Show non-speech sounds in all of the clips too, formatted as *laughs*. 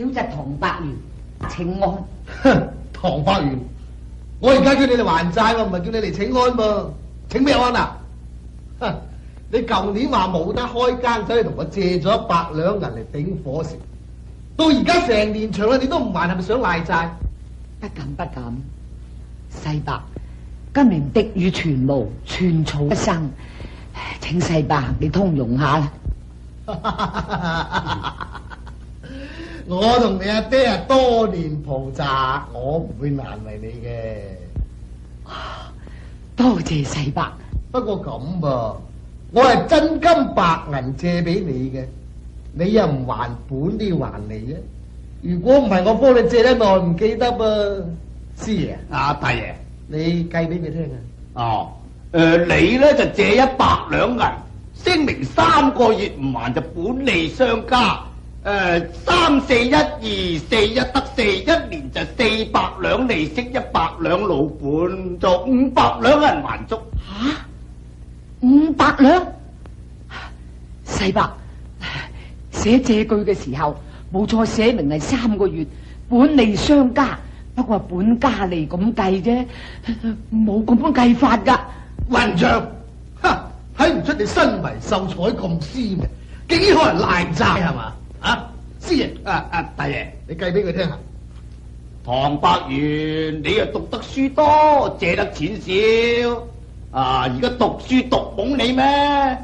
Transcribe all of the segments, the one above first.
小侄唐伯元请安。哼，唐伯元，我而家叫你嚟还债，唔系叫你嚟请安噃？请咩安啊？你旧年话冇得开间，所以同我借咗一百两银嚟顶火食，到而家成年长啦，你都唔还，系咪想赖债？不敢不敢，细伯，今年滴雨全无，寸草不生，请细伯你通融下啦。*laughs* 我同你阿爹啊多年菩泽，我唔会难为你嘅。多谢世伯，不过咁噃，我系真金白银借俾你嘅，你又唔还本啲还利嘅。如果唔系我帮你借得耐唔记得噃？师爷啊，大爷，你计俾你听啊？哦，诶，你咧就借一百两银，声明三个月唔还就本利相加。诶，三四一二四一得四一年就四百两利息，一百两老本，就五百两嘅人还足吓，五百两四百写借据嘅时候冇错，写明系三个月本利相加，不过系本加利咁计啫，冇咁样计法噶。混账，哈，睇唔出你身为秀才咁鲜嘅，竟然可能赖债系嘛？啊，师爷啊啊，大爷，你计俾佢听啊。唐伯元，你又读得书多，借得钱少啊。而家读书读懵你咩？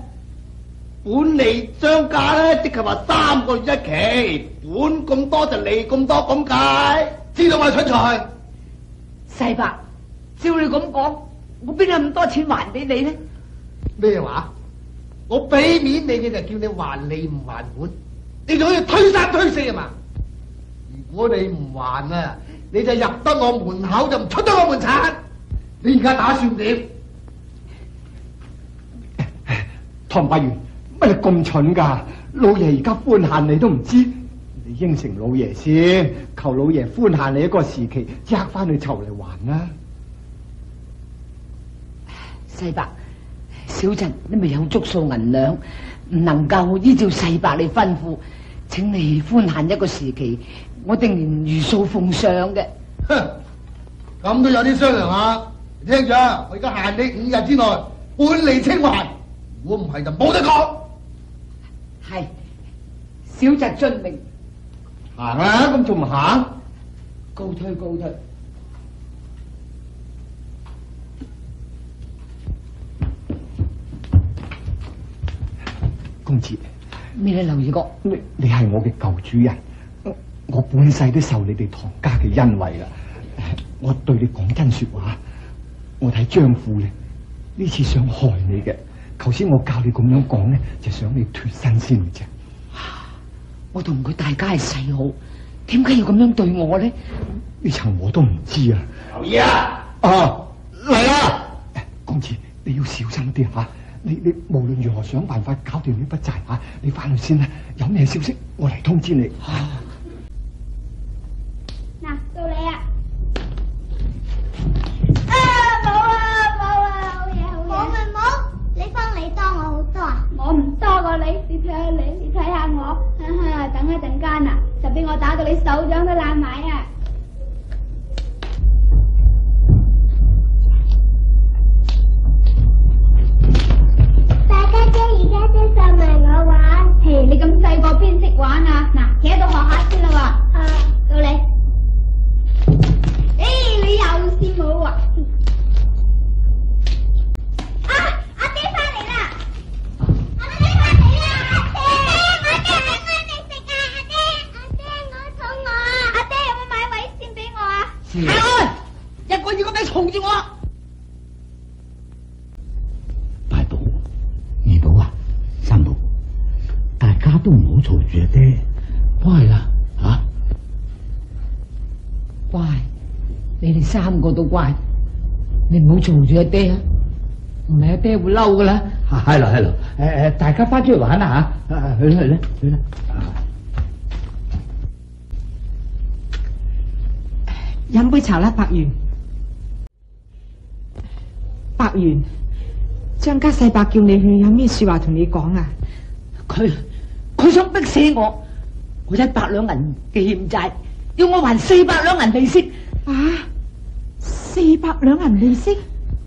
本利相价咧，即系话三个月一期，本咁多就利咁多咁解。知道咪蠢材？细伯，照你咁讲，我边有咁多钱还俾你呢？咩话？我俾面你，你就叫你还利唔还本？你仲要推三推四啊嘛？如果你唔还啊，你就入得我门口就唔出得我门闩。你而家打算点？唐伯元，乜你咁蠢噶？老爷而家宽限你都唔知，你应承老爷先，求老爷宽限你一个时期，即刻翻去筹嚟还啦。细伯、小陈你咪有足数银两，唔能够依照细伯你吩咐。请你宽限一个时期，我定然如数奉上嘅。哼，咁都有啲商量下。听啊，我而家限你五日之内，本嚟清还。如果唔系就冇得讲。系，小侄遵命。行啊，咁仲唔行？告退，告退。公子。咩你留意过？你你系我嘅旧主人，我半世都受你哋唐家嘅恩惠啦。我对你讲真说话，我睇张父咧呢次想害你嘅，头先我教你咁样讲咧，就想你脱身先嘅啫。我同佢大家系世好，点解要咁样对我咧？呢层我都唔知啊！留意啊！啊，嚟啦！公子你要小心啲吓。你你无论如何，想办法搞掂呢笔债啊！你翻去先啦，有咩消息我嚟通知你啊阿爹，唔系阿爹会嬲噶啦。系咯，系咯。诶诶，大家翻出去玩啦吓，去啦，去啦，去啦。饮杯茶啦，白元，白元，张家世伯叫你去，有咩说话同你讲啊？佢佢想逼死我，我一百两银欠债，要我还四百两银利息啊？四百两银利息？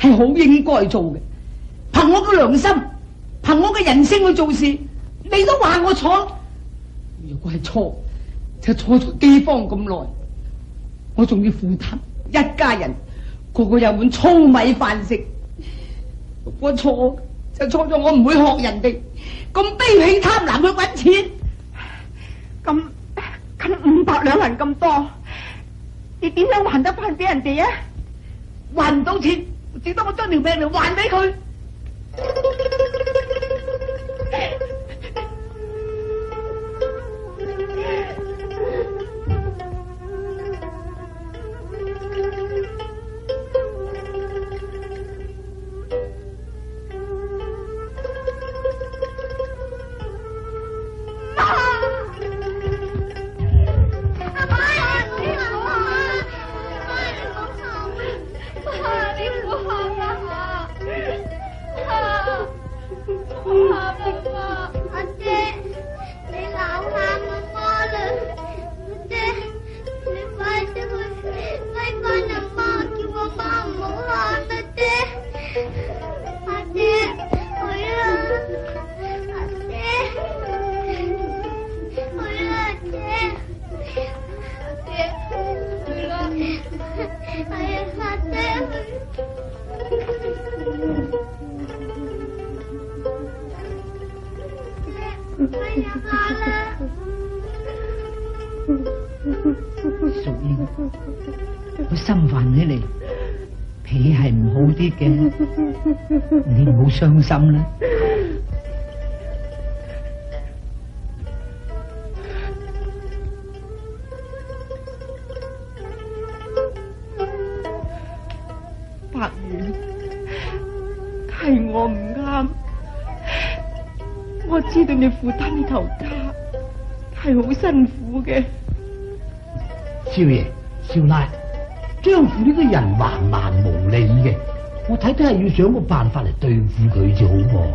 系好应该做嘅，凭我嘅良心，凭我嘅人性去做事，你都话我错。如果系错，就错咗饥荒咁耐，我仲要负担一家人个个有碗粗米饭食。我错就错咗，我唔会学人哋咁卑鄙贪婪去搵钱。咁咁五百两银咁多，你点样还得翻俾人哋啊？还唔到钱？只得我将条命嚟还俾佢。*laughs* 你唔好伤心啦，白圆，系我唔啱，我知道你负担呢头家系好辛苦嘅。少爷、少奶，江父呢个人横蛮无理嘅。我睇都系要想个办法嚟对付佢至好噃。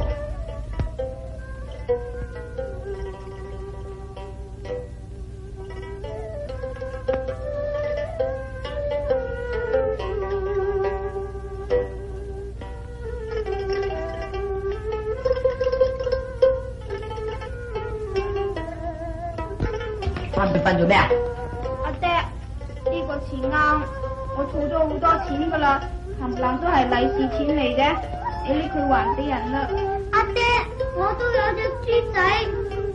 钱嚟嘅，你拎佢还俾人啦！阿爹，我都有只猪仔，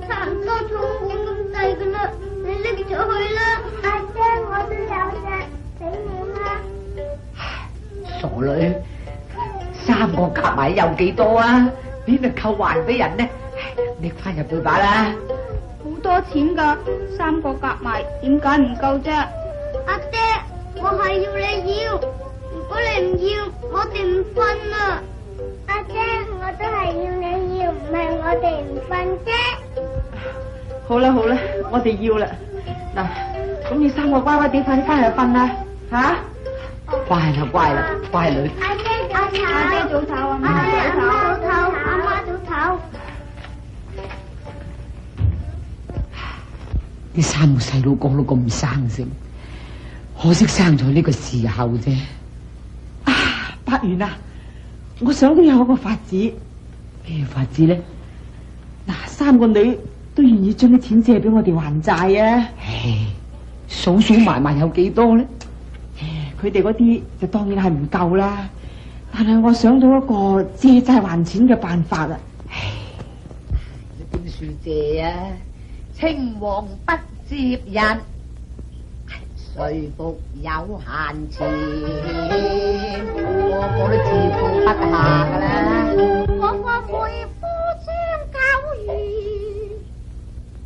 差唔多宠物咁细噶啦，你拎咗去啦！阿爹，我都有只俾你啦。傻女，三个夹埋有几多啊？边度夠还俾人呢？拎翻入去把啦！好多钱噶，三个夹埋点解唔够啫？阿爹，我系要你要，如果你唔要。唔瞓啊！阿姐，我都系要你要，唔系我哋唔瞓啫。好啦好啦，我哋要啦。嗱，咁你三个乖乖啲，快啲翻去瞓啦。吓？乖啦乖啦乖女。阿姐阿姐，阿姐早唞，啊！阿妈早唞。阿妈早唞。你三个细路讲到咁生性，可惜生在呢个时候啫。完啦！我想到有一个法子。咩法子咧？嗱，三个女都愿意将啲钱借俾我哋还债啊！唉，数数埋埋有几多咧？佢哋嗰啲就当然系唔够啦。但系我想到一个借债还钱嘅办法啦。唉，大树借啊，青黄不接人。随福有限钱，个个都自顾不下噶啦。我我妹夫张九如，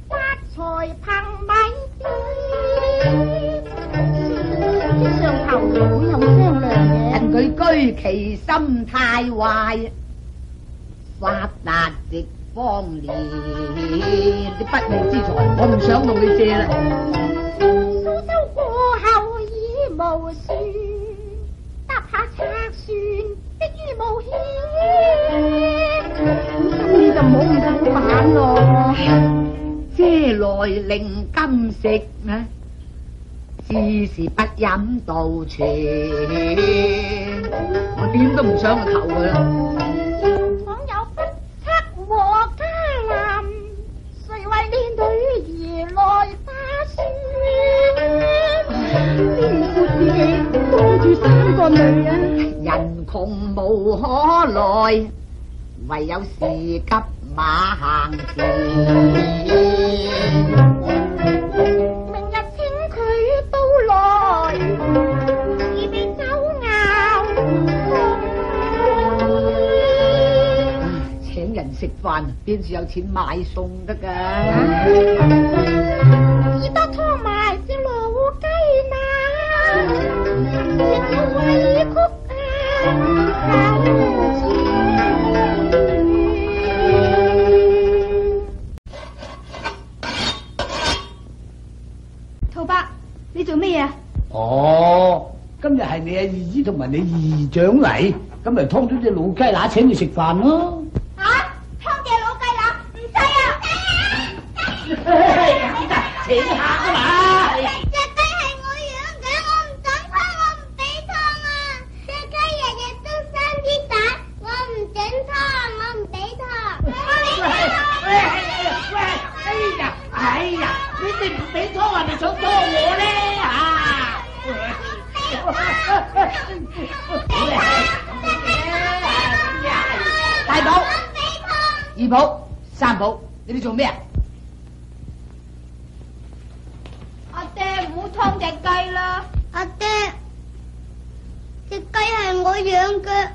发财凭米点，上头好有商量嘅。人佢居其心太坏，发达直荒年，你不义之财我唔想同你借啦。苏州。无算，搭下贼船，必遇冒险。你心里就唔好咁反咯。借来令金食咩？自是不忍道全，我点都唔想去求佢啦。网友不测祸加难，谁为儿女而来？天阔地多住三个女啊！人穷无可耐，唯有时急马行前，明日请佢到来，以免走咬。请人食饭，边时有钱买餸得噶？兔伯，你做咩啊？哦，今日系你阿二姨同埋你二长嚟，今日劏咗只老鸡乸请你食饭咯。啊，劏只老鸡乸唔使啊！*laughs* 请客啊嘛。哎呀！你哋唔俾汤啊？你想拖我咧？啊？*laughs* 大宝、二宝、三宝，你哋做咩啊？阿爹，唔好汤只鸡啦！阿爹，只鸡系我养嘅，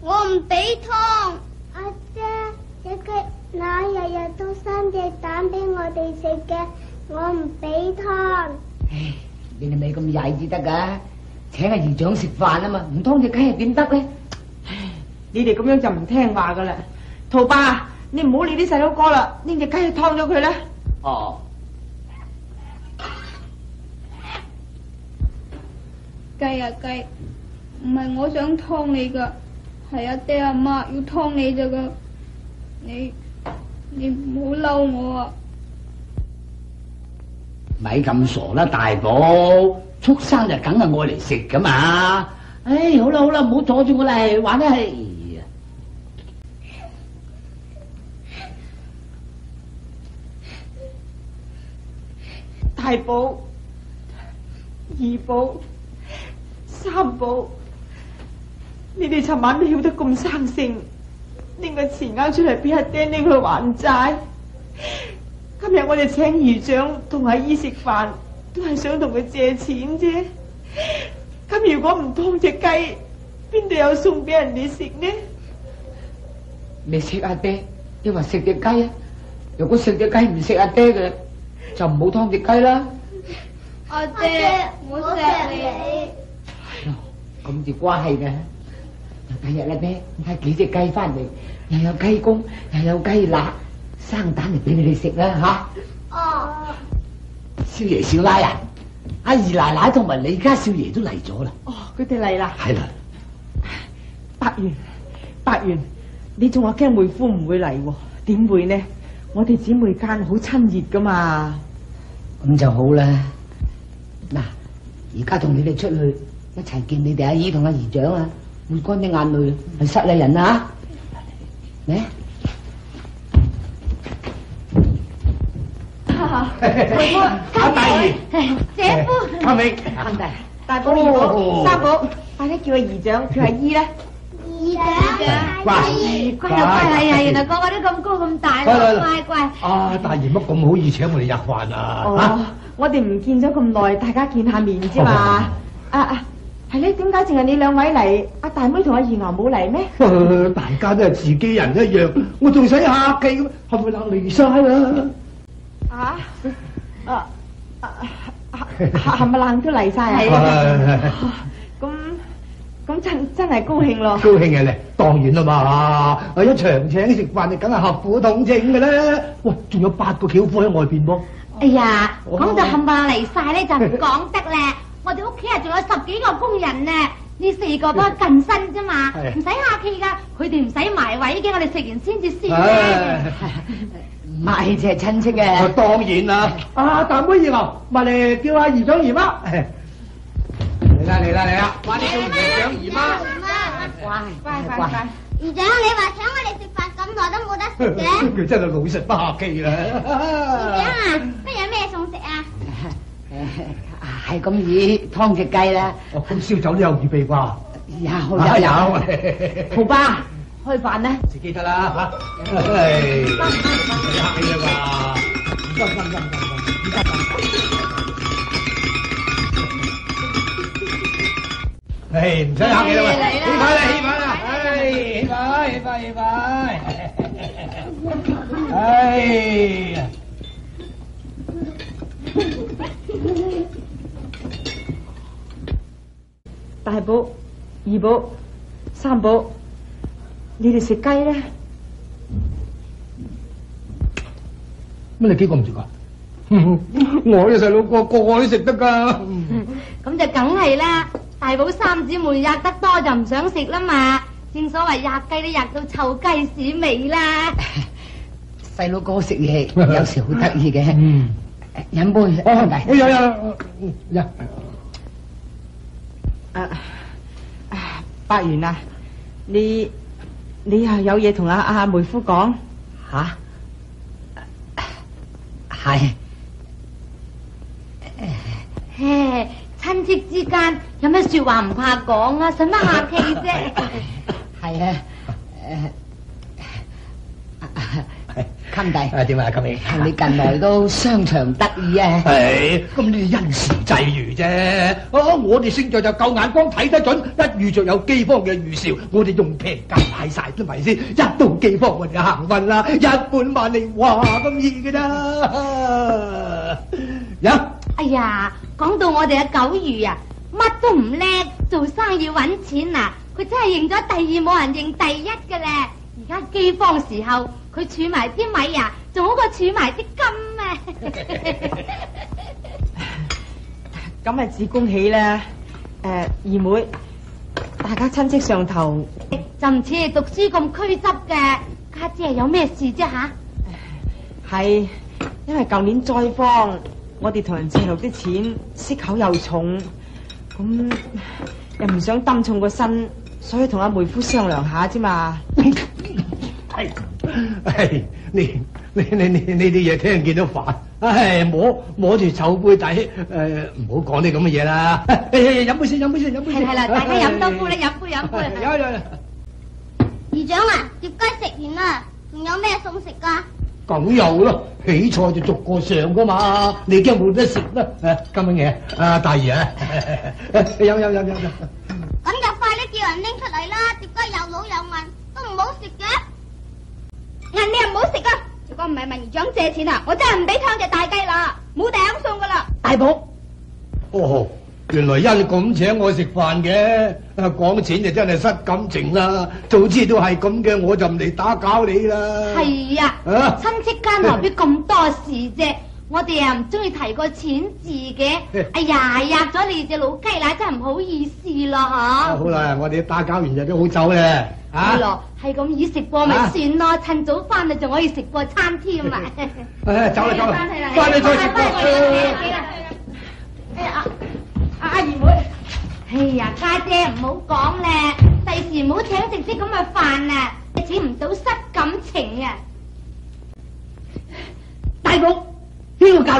我唔俾汤。阿爹，只鸡。那日日都三只蛋俾我哋食嘅，我唔俾汤。你哋咪咁曳至得噶，请阿姨长食饭啊嘛，唔通只鸡又点得咧？你哋咁样就唔听话噶啦！兔爸，你唔好理啲细佬哥啦，拎只鸡去汤咗佢啦。哦，鸡啊鸡，唔系我想汤你噶，系阿爹阿妈要汤你咋噶，你。你唔好嬲我啊！咪咁傻啦，大宝，畜生就梗系爱嚟食噶嘛！哎，好啦好啦，唔好阻住我嚟玩啦！大宝、二宝、三宝，你哋寻晚都晓得咁生性。拎个钱啱出嚟俾阿爹拎去还债，今日我哋请姨丈同阿姨食饭，都系想同佢借钱啫。咁如果唔劏只鸡，边度有送俾人哋食呢？你食阿爹，因或食只鸡？如果食只鸡唔食阿爹嘅，就唔好劏只鸡啦。阿爹，我食你。系咯，咁就关系嘅。第日咧，买几只鸡翻嚟，又有鸡公，又有鸡乸，生蛋嚟俾你哋食啦，吓！哦，少爷少奶啊，阿二奶奶同埋李家少爷都嚟咗啦。哦，佢哋嚟啦。系啦，伯元，伯元，你仲话惊妹夫唔会嚟？点会呢？我哋姊妹间好亲热噶嘛。咁就好啦。嗱，而家同你哋出去一齐见你哋阿姨同阿姨丈啊！唔干啲眼泪，系失礼人啊！咩？阿大二、姐夫、阿美、阿大、大宝、二宝，三宝，快啲叫个姨丈，佢系姨咧。姨长，乖，怪，系啊，原来个个都咁高咁大，乖乖。啊！大二乜咁好意请我哋入饭啊？吓！我哋唔见咗咁耐，大家见下面啫嘛？啊啊！系咧，点解净系你两位嚟？阿大妹同阿二牛冇嚟咩？*laughs* 大家都系自己人一样，我仲使客气咁，系咪你离晒啦？啊？啊啊啊！冚唪唥都嚟晒啊！*laughs* 咁咁真真系高兴咯！高兴啊你，当然啦嘛，啊一场请食饭，你梗系合府统请嘅啦。哇！仲有八个轿夫喺外边噃。哎呀，咁就冚唪唥嚟晒咧，就唔讲得啦！我哋屋企啊仲有十几个工人呢，呢四个都系近身啫嘛，唔使客气噶，佢哋唔使埋位嘅，我哋食完先至先。唔系就系亲戚嘅。当然啦。啊，大妹姨啊，咪嚟叫下姨长姨妈。嚟啦嚟啦，嚟欢迎二长姨妈。姨长，你话请我哋食饭咁耐都冇得食，*laughs* 真系老实不客气啦。姨长啊，今日有咩餸食啊？*laughs* 系咁以汤只鸡啦，哦，咁烧酒都有预备啩，有有，好吧？开饭啦，自己得啦，吓。開飯啦，開啦嘛，唔使客气啦，起牌啦，起牌啦，哎，起牌，起牌，起牌，哎。呀。大宝、二宝、三宝，你哋食鸡咧？乜你几个唔食噶？*laughs* 我嘅细佬哥个个都食得噶。咁就梗系啦，大宝三姊妹吔得多就唔想食啦嘛。正所谓吔鸡都吔到臭鸡屎味啦。*laughs* 细佬哥食嘢 *laughs* 有时好得意嘅。饮杯。有有有。啊，伯元啊，你你又有嘢同阿阿梅夫讲吓？系，嘿，亲戚之间有咩说话唔怕讲啊，使乜客气啫？*laughs* 系啊。兄弟，啊点啊，今你近来都商场得意啊？系，咁你因时制遇啫。哦，我哋星座就够眼光睇得准，一遇着有饥荒嘅预兆，我哋用平价买晒都咪先，一到饥荒我就行运啦，一半万利，哇咁易噶啦。有，哎呀，讲到我哋嘅九如啊，乜都唔叻，做生意搵钱啊，佢真系认咗第二冇人认第一噶咧。而家饥荒时候。佢储埋啲米呀，仲好过储埋啲金啊！*laughs* 咁咪只恭喜啦！诶，二妹，大家亲戚上头就唔似读书咁拘执嘅，家姐有咩事啫吓？系因为旧年灾荒，我哋同人借落啲钱，息口又重，咁又唔想担重个身，所以同阿妹夫商量下啫嘛。系。*laughs* 系你你你你呢啲嘢听见都烦，唉摸摸住臭杯底，诶唔好讲啲咁嘅嘢啦。饮 *laughs* 杯先，饮杯先，饮杯先。系啦，大家饮多杯啦，饮杯，饮杯。有有有。姨长啊，碟鸡食完啦，仲有咩送食噶？咁有咯，起菜就逐个上噶嘛，你惊冇得食啦？今晚嘢，阿大爷，*laughs* 有有有有饮。咁就快啲叫人拎出嚟啦，碟鸡又老又硬，都唔好食嘅。人你又唔好食啊！如果唔系文姨长借钱啊，我真系唔俾汤只大鸡啦，冇鼎送噶啦。大宝，哦，原来因咁请我食饭嘅，讲钱就真系失感情啦。早知都系咁嘅，我就唔嚟打搅你啦。系啊，亲戚间何必咁多事啫？我哋啊唔中意提個錢字嘅，哎呀，吔咗你只老雞奶真係唔好意思咯，嗬！好啦，我哋打攪完日都好走咧，啊，係咯，系咁，已食過咪算咯，趁早翻嚟仲可以食过餐添。*laughs* 哎，走啦，走啦，翻嚟再食。哎呀，阿阿二妹，哎呀，家姐唔好講咧，第時唔好請食啲咁嘅飯啊，請唔到失格。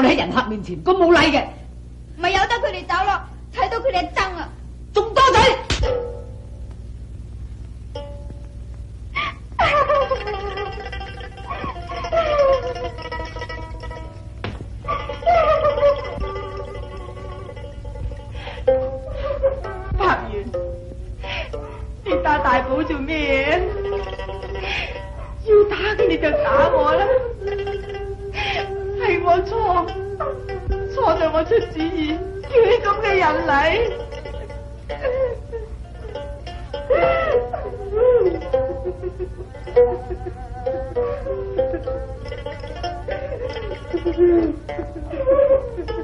你喺人客面前咁冇礼嘅，咪由得佢哋走咯，睇到佢哋争啊，仲多嘴！拍完，你打大宝做咩？要打嘅你就打。错，错在我出主意，叫你咁嘅人嚟。*laughs*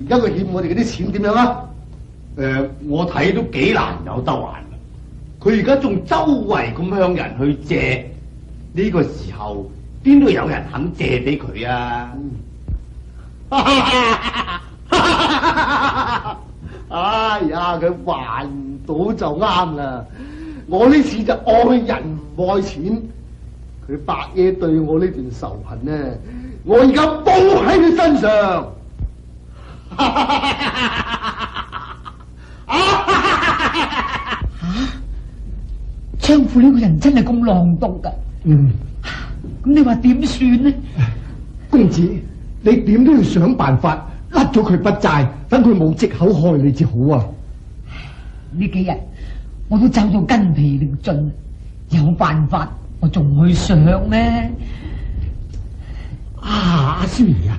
而家佢欠我哋嗰啲钱点样啊？诶，我睇都几难有得还。佢而家仲周围咁向人去借，呢个时候边度有人肯借俾佢啊？哎呀，佢还唔到就啱啦！我呢次就爱人唔爱钱，佢白爷对我呢段仇恨呢，我而家报喺佢身上。*laughs* 啊！吓！张虎呢个人真系咁浪毒噶。嗯，咁你话点算呢？公子，你点都要想办法甩咗佢不债，等佢冇藉口害你至好啊！呢几日我都走到筋疲力尽，有办法我仲去想咩？啊，阿孙儿啊！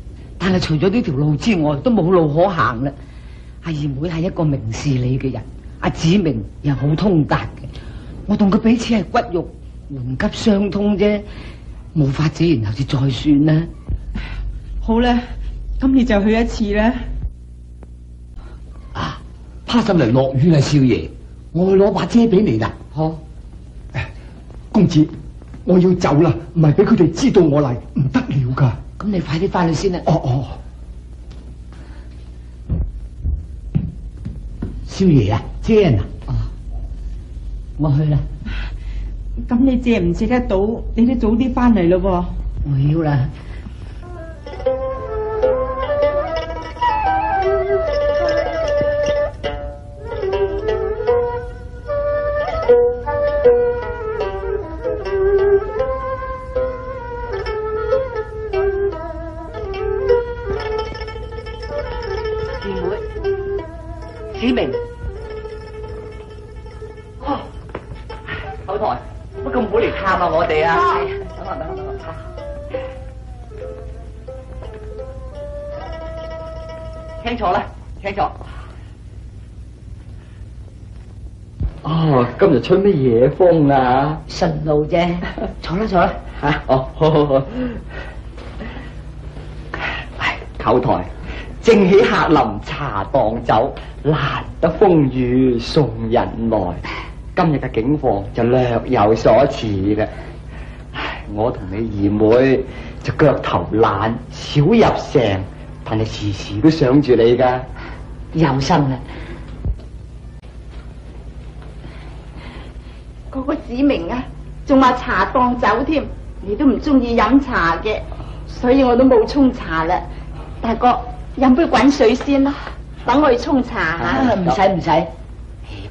但系除咗呢条路之外，都冇路可行啦。阿二妹系一个明事理嘅人，阿子明又好通达嘅。我同佢彼此系骨肉，缓急相通啫，冇法子，然后至再算啦。好啦，咁你就去一次啦。啊，趴上嚟落雨啦，少爷，我去攞把遮俾你啦。好，公子，我要走啦，唔系俾佢哋知道我嚟唔得了噶。咁你快啲翻去先啦！哦哦，少爷啊，姐啊！哦，我去啦。咁你借唔借得到？你都早啲翻嚟咯噃。我要啦。指明，哦，后台乜咁好嚟探下我哋啊，等啊等下等下，听错啦，听错。哦，今日吹咩嘢风啊？顺路啫，坐啦坐啦吓，哦好好好，唉，后台正起客临茶档酒。难得风雨送人来，今日嘅境况就略有所持啦。唉，我同你二妹就脚头懒，少入城，但系时时都想住你噶。有心啦，嗰个子明啊，仲话茶当酒添，你都唔中意饮茶嘅，所以我都冇冲茶啦。大哥，饮杯滚水先啦。等我去冲茶吓，唔使唔使，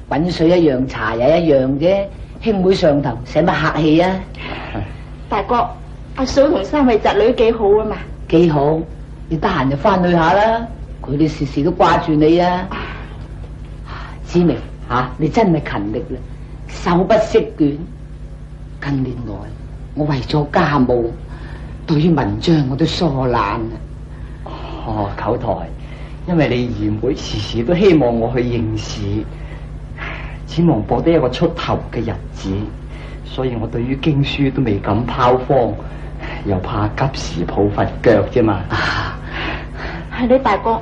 滚水一样，茶也一样啫。兄妹上头，使乜客气啊？大哥，阿嫂同三位侄女几好啊嘛？几好？你得闲就翻去下啦，佢哋时时都挂住你啊。子明吓，你真系勤力啦，手不释卷。近年来，我为咗家务，对于文章我都疏懒啊。哦，九台。因为你二妹时时都希望我去应试，指望博得一个出头嘅日子，所以我对于经书都未敢抛荒，又怕急时抱佛脚啫嘛。系 *laughs* 你大哥，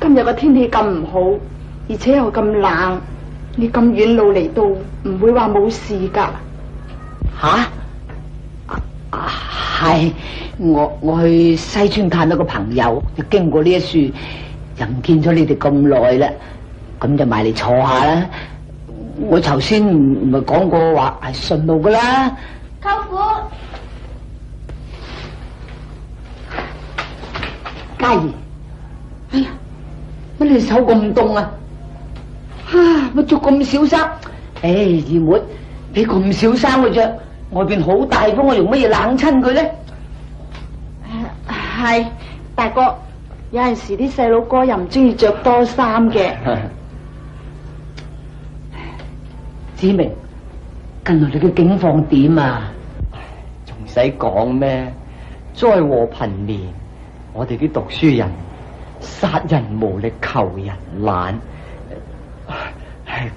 今日个天气咁唔好，而且又咁冷，你咁远路嚟到，唔会话冇事噶？吓，系我我去西村探一个朋友，就经过呢一树。人见咗你哋咁耐啦，咁就埋嚟坐下啦。我头先唔系讲过话系顺路噶啦。舅父，嘉怡，哎呀，乜你手咁冻啊？啊，乜着咁少衫？诶，二妹，你咁少衫嘅着，外边好大风，我用乜嘢冷亲佢咧？系，大哥。有阵时啲细佬哥又唔中意着多衫嘅，*laughs* 子明，近来你嘅境况点啊？仲使讲咩？灾祸频年，我哋啲读书人，杀人无力，求人懒，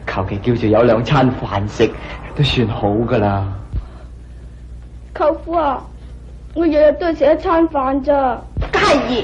求其叫住有两餐饭食都算好噶啦。舅父啊，我日日都系食一餐饭咋，加热。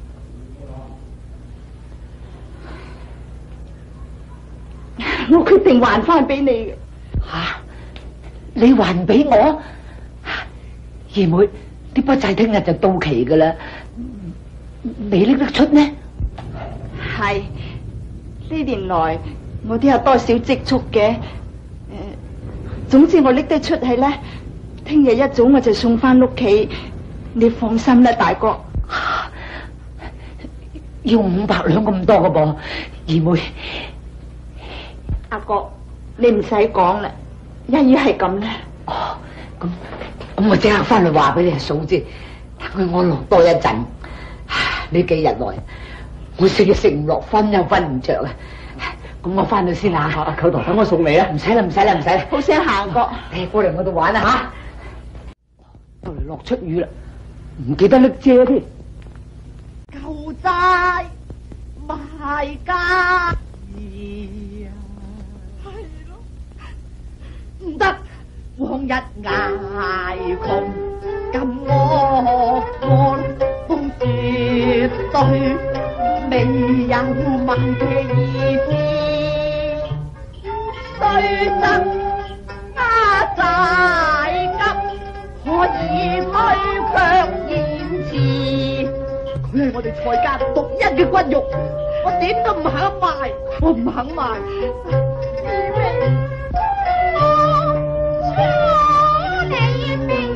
我决定还翻俾你嘅吓，你还俾我？二妹，啲笔债听日就到期噶啦，你拎得出咩？系呢年来我都有多少积蓄嘅？诶，总之我拎得出系咧，听日一早我就送翻屋企，你放心啦，大哥。要五百两咁多噶噃，二妹。阿哥，你唔使讲啦，一于系咁啦。哦，咁咁我即刻翻去话俾你阿嫂知，等佢安落多一阵。呢几日来，我食又食唔落，瞓又瞓唔着啊！咁我翻去先啦。阿舅父，等我送你啊！唔使啦，唔使啦，唔使啦。好声行过。诶，过嚟我度玩啦吓！到嚟落出雨啦，唔记得拎遮添。旧债卖家儿。得往日挨穷，今我安风绝对未有万嘅意思。虽增家债急，可以推却言辞。佢系我哋蔡家独一嘅骨肉，我点都唔肯卖，我唔肯卖。我你明。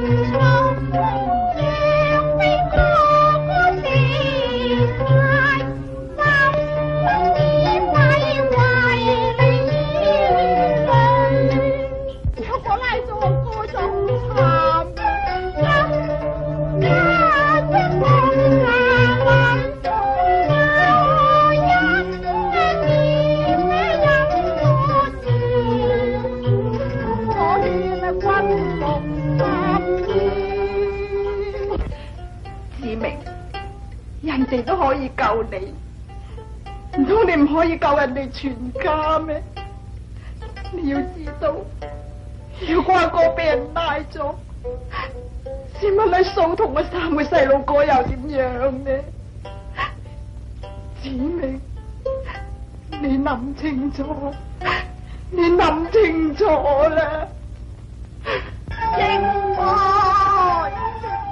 哋都可以救你，唔通你唔可以救人哋全家咩？你要知道，如果阿哥俾人拉咗，先问你苏同我三个细路哥又点样呢？子明，你谂清楚，你谂清楚啦！应该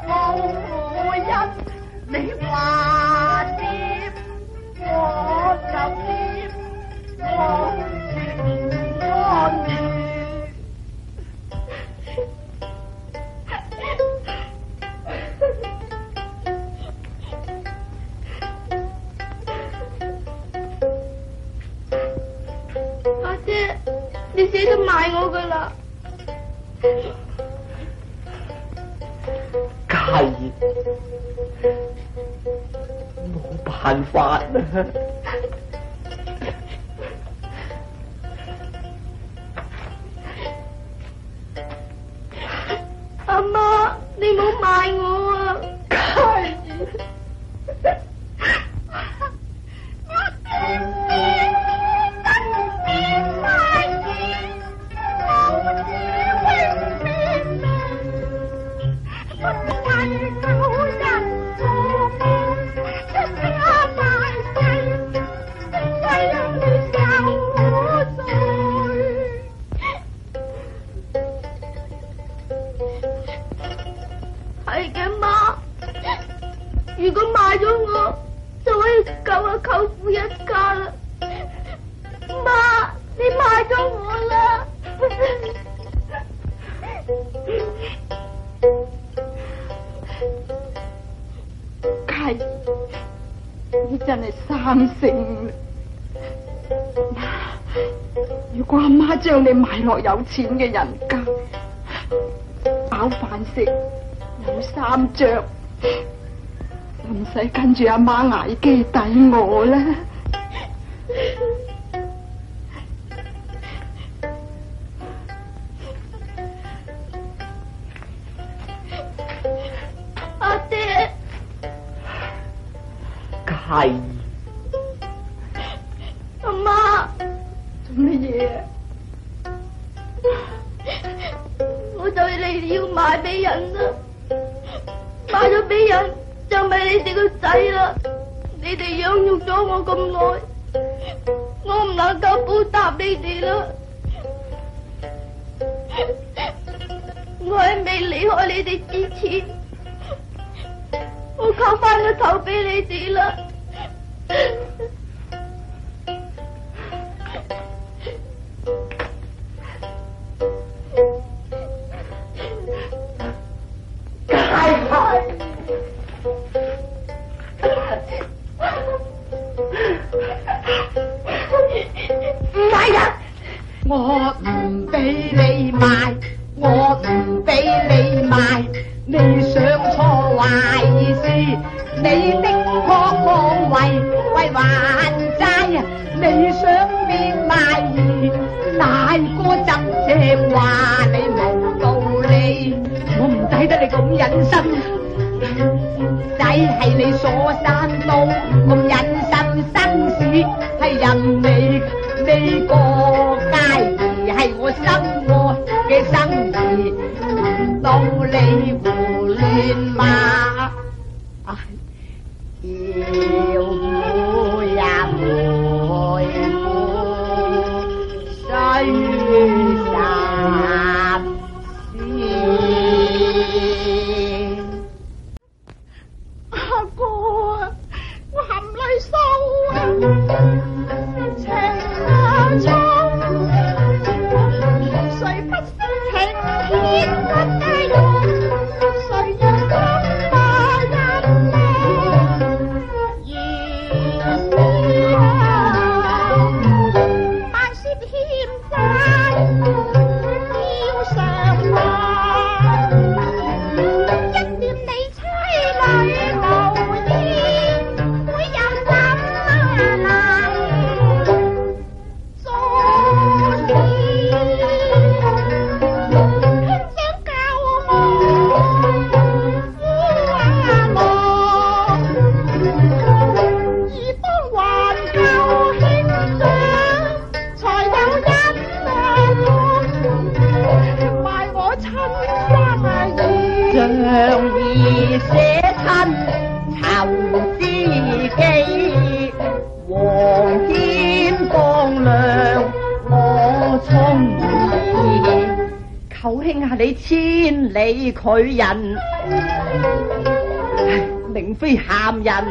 我父一。你话啲，我就啲，望住我面。阿你死得卖我噶啦？系冇办法啦，阿妈，你唔好卖我。钱嘅人家，饱饭食，有衫着，唔使跟住阿妈挨寄抵我啦。Thank ามยัน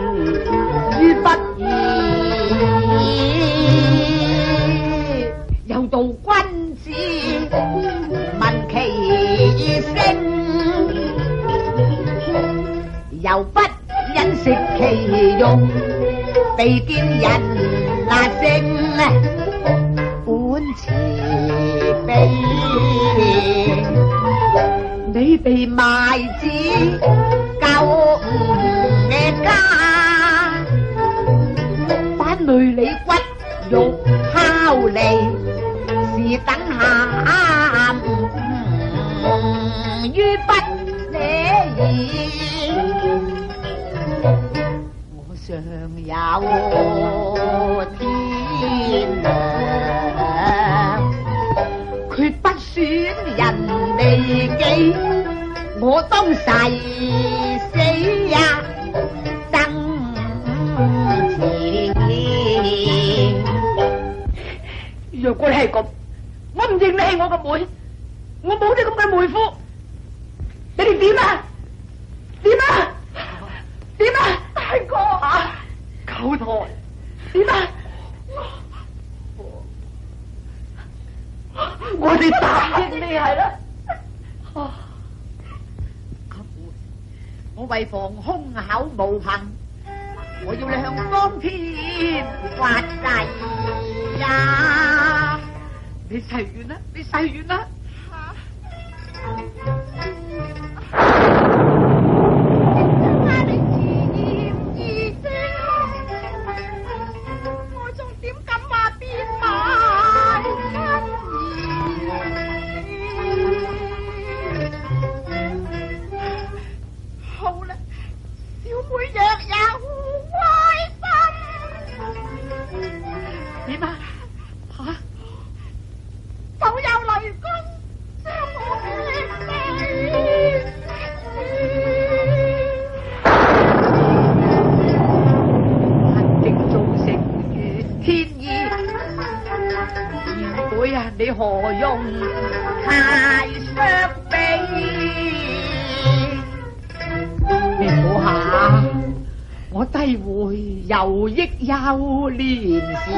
幼年时，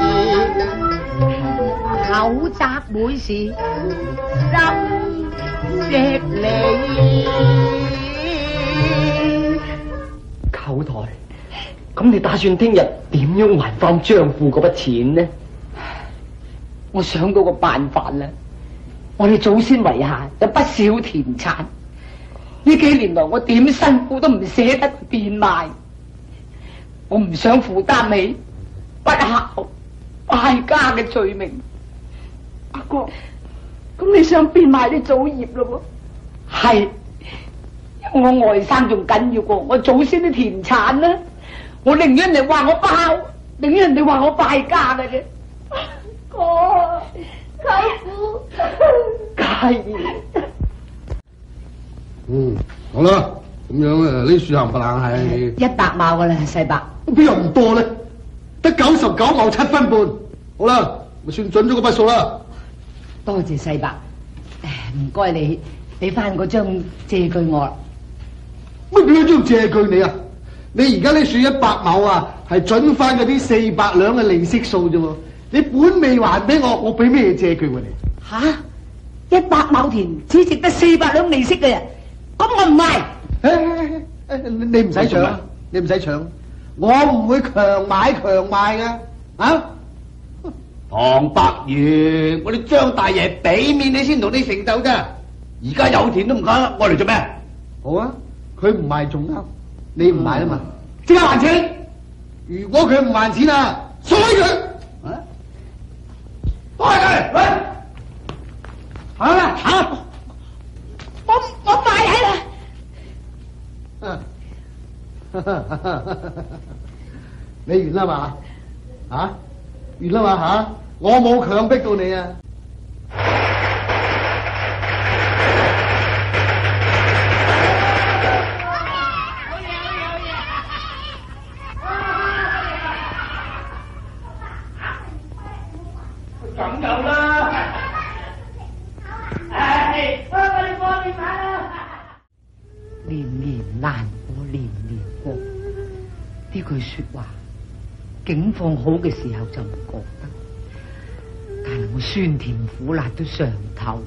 口执每事心石你。舅台，咁你打算听日点样还翻张户嗰笔钱呢？我想到个办法啦，我哋祖先遗下有不少田产，呢几年来我点辛苦都唔舍得变卖。我唔想负担你不孝败家嘅罪名，阿哥，咁你想变埋啲祖业咯？系我外甥仲紧要过我祖先啲田产啦。我宁愿人话我不孝，宁愿人哋话我败家嘅啫。哥，舅父，嘉怡，嗯，好啦，咁样诶，呢树行不冷系一百亩噶啦，细伯。边又唔多咧？得九十九亩七分半。好啦，我算准咗个笔数啦。多谢细伯，唔该你俾翻嗰张借据我啦。乜叫张借据你啊？你而家呢算一百亩啊，系准翻嗰啲四百两嘅利息数啫。你本未还俾我，我俾咩借据你？吓，一百亩田只值得四百两利息嘅人，咁我唔系。你唔使抢，你唔使抢。我唔会强买强卖嘅，啊！唐伯元，我哋张大爷俾面你先同你成就啫。而家有钱都唔得，我嚟做咩？好啊，佢唔卖仲啱，你唔卖啊嘛？即刻还钱！如果佢唔还钱啊，送俾佢啊！开佢，喂，行啦，行我我买起啦，嗯。*laughs* 你完啦嘛？啊，完啦嘛？吓，我冇强逼到你啊。说话境况好嘅时候就唔觉得，但系我酸甜苦辣都尝透，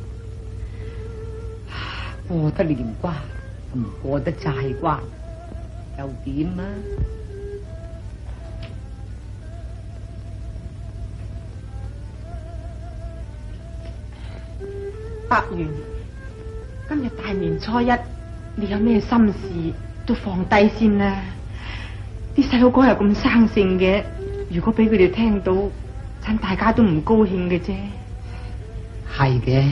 过得年关唔过得债关又点啊？伯元，今日大年初一，你有咩心事都放低先啦。啲细佬哥又咁生性嘅，如果俾佢哋听到，真大家都唔高兴嘅啫。系嘅，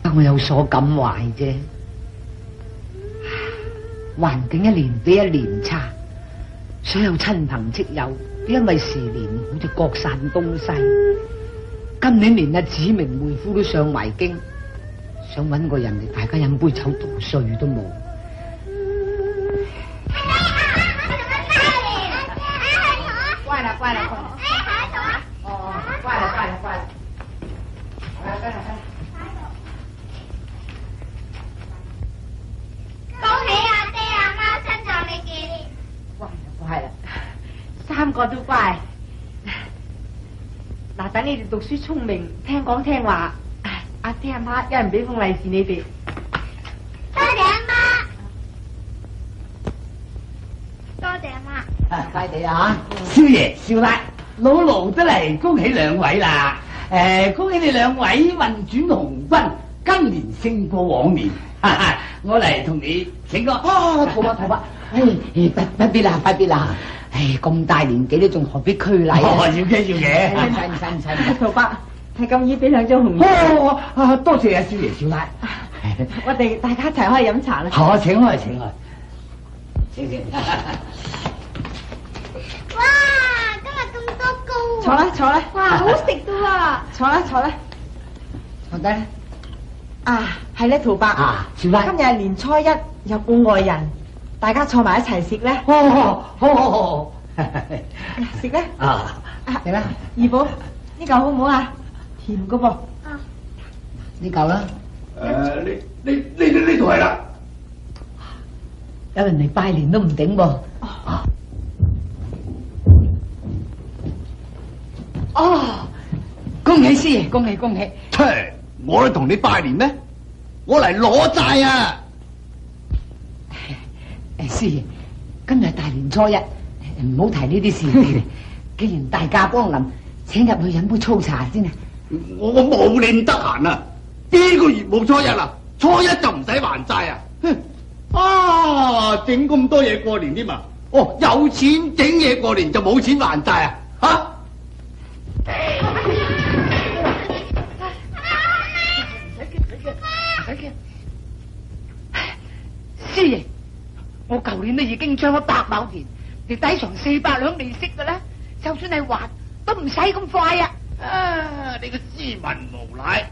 但我有所感怀啫。环境一年比一年差，所有亲朋戚友因为时年，好似各散东西。今年连阿子明妹夫都上埋京，想搵个人嚟，大家饮杯酒，度岁都冇。我都乖，嗱等你哋读书聪明，听讲听话。阿爹阿妈一人俾封利是你哋。多谢阿妈，多谢阿妈。快哋啊！少爷少奶，老奴都嚟恭喜两位啦！诶，恭喜你两位运转红军，今年胜过往年。我嚟同你请个哦，好啊，好啊，哎，不不必啦，不必啦。咁大年纪都仲何必拘礼？*laughs* 要嘅要嘅，唔使唔使唔使。桃伯，系金易俾两张红。哇！啊，多谢阿少爷少奶。*laughs* 我哋大家一齐开饮茶啦。好啊，请开，请哇！今日咁多糕。坐啦，坐啦。哇，好食噶啊！坐啦，坐啦。坐低。啊，系咧，陶伯。啊，少奶。今日年初一有故外人。大家坐埋一齐食咧，好好好好好，食咧啊嚟啦，二宝呢嚿好唔好啊甜嘅噃啊呢嚿啦诶，呢呢呢呢呢系啦，有人嚟拜年都唔顶噃哦，恭喜师爷，恭喜恭喜！我嚟同你拜年咩？我嚟攞债啊！师爷，今日大年初一，唔好提呢啲事。*laughs* 既然大驾光临，请入去饮杯粗茶先啊！我我冇你咁得闲啊！边个月冇初一啊？初一就唔使还债啊！哼！啊，整咁多嘢过年添啊！哦，有钱整嘢过年就冇钱还债啊！吓！师爷。我旧年都已经将咗百亩田，你底床四百两利息嘅啦。就算系还，都唔使咁快啊！啊！你个斯文无赖，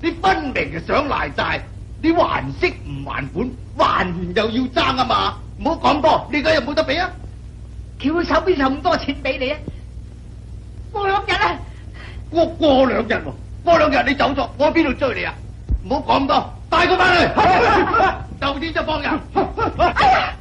你分明就想赖债，你还息唔还本，还完又要争啊嘛！唔好讲多，你而家有冇得俾啊！乔手边有咁多钱俾你啊？过两日啊，过过两日，过两日你走咗，我边度追你啊？唔好讲咁多，带佢翻嚟，*laughs* *laughs* 就钱就帮人。*laughs* 哎呀！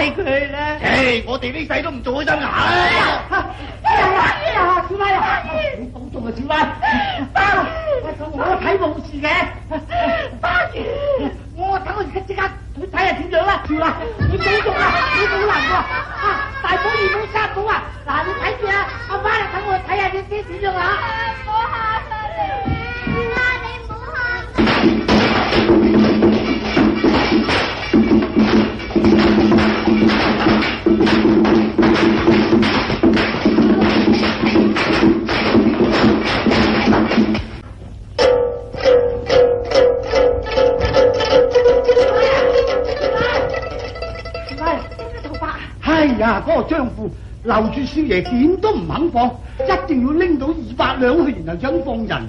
睇佢啦！唉，我哋呢世都唔做起身牙。小花，小花，小花，你保重啊，小花！我睇冇事嘅，我等我而家即刻去睇下点样啦！小花，你保重啊，你好难噶，啊！大宝二宝三宝啊！嗱，你睇住啊！阿妈，等我睇下你车点样啊！留住少爷点都唔肯放，一定要拎到二百两去，然后想放人。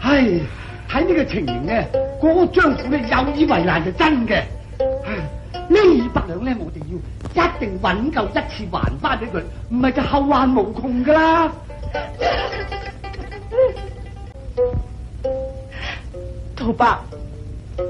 唉，睇呢个情形咧，嗰张纸咧有以为难，就真嘅。呢二百两咧，我哋要一定稳够一次还翻俾佢，唔系就后患无穷噶啦。陶伯，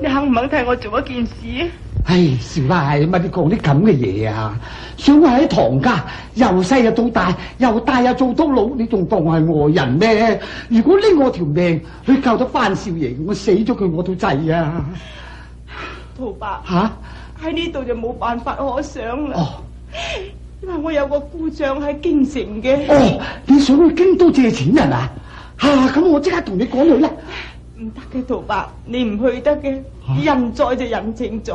你肯唔肯替我做一件事？唉，少奶，唔乜你讲啲咁嘅嘢啊！小我喺唐家，由细又到大，由大又做到老，你仲当系外人咩？如果拎我条命去救咗班少爷，我死咗佢我都制啊！陶伯吓，喺呢度就冇办法可想啦。哦，因为我有个故障喺京城嘅。哦，你想去京都借钱人啊？吓，咁我即刻同你讲去啦。唔得嘅，陶伯，你唔去得嘅，人在就人情在。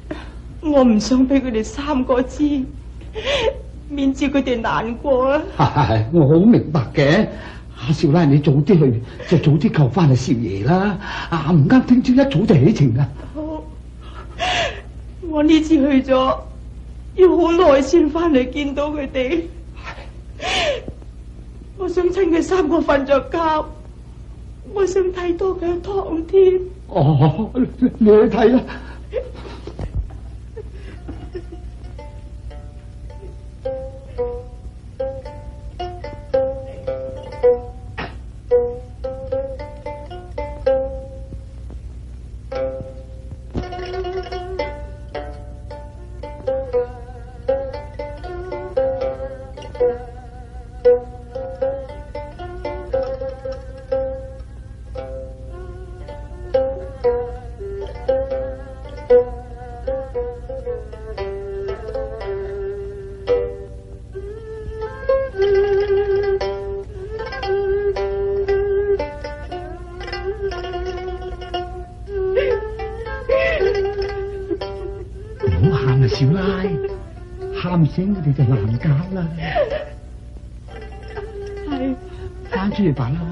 我唔想俾佢哋三个知，免至佢哋难过啦。系 *laughs* 我好明白嘅。阿少奶，你早啲去，就早啲救翻阿少爷啦。啊，唔啱，听朝一早就起程啦。好，我呢次去咗，要好耐先翻嚟见到佢哋。我想趁佢三个瞓着觉，我想睇多佢一堂添。哦，你去睇啦。哎，翻出嚟吧啦。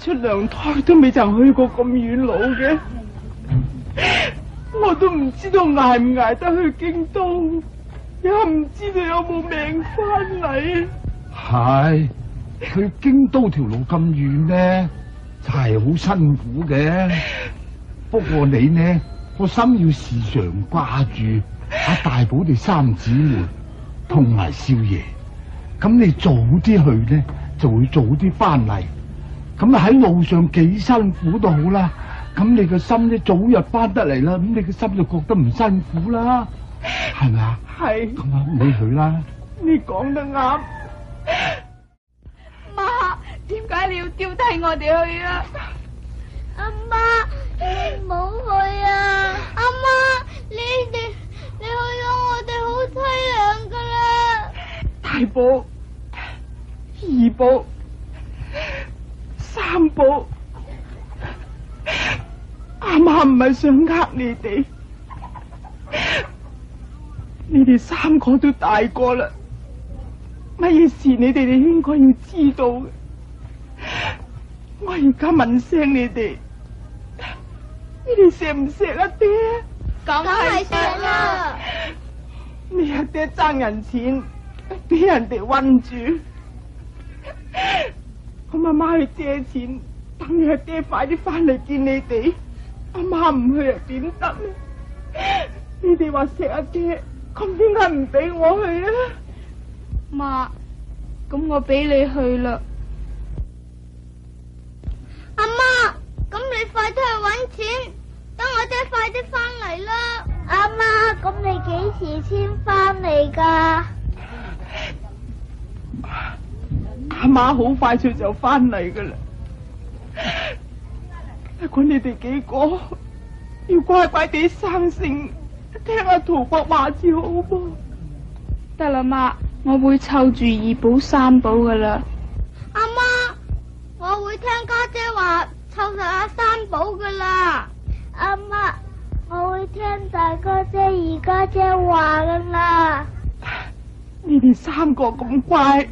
出娘胎都未曾去过咁远路嘅，我都唔知道挨唔挨得去京都，又唔知道有冇命翻嚟。系去京都条路咁远呢，就系好辛苦嘅。不过你呢个心要时常挂住阿大宝哋三姊妹同埋少爷，咁你早啲去呢，就会早啲翻嚟。咁喺路上幾辛苦都好啦，咁你個心咧早日翻得嚟啦，咁你個心就覺得唔辛苦啦，係咪啊？係。咁啊，唔理佢啦。你講得啱，媽點解你要丢低我哋去啊？阿媽，唔好去啊！阿媽，你哋你去咗，我哋好凄涼噶啦！大寶、二寶。三宝，阿妈唔系想呃你哋，你哋三个都大个啦，乜嘢事你哋哋应该要知道。我而家问声你哋，你哋锡唔锡阿爹？梗系锡啦。你阿爹争人钱，俾人哋困住。我妈妈去借钱，等你阿爹快啲翻嚟见你哋。阿妈唔去又点得呢？你哋话锡阿爹，咁点解唔俾我去呢？妈，咁我俾你去啦。阿妈，咁你快出去搵钱，等我爹快啲翻嚟啦。阿妈，咁你几时先翻嚟噶？*laughs* 阿妈好快脆就翻嚟噶啦！不你哋几个要乖乖地生性，听阿陶伯话照好噃。得啦，妈，我会凑住二宝三宝噶啦。阿妈，我会听家姐话，凑实阿三宝噶啦。阿妈，我会听大家姐、二家姐话噶啦。你哋三个咁乖。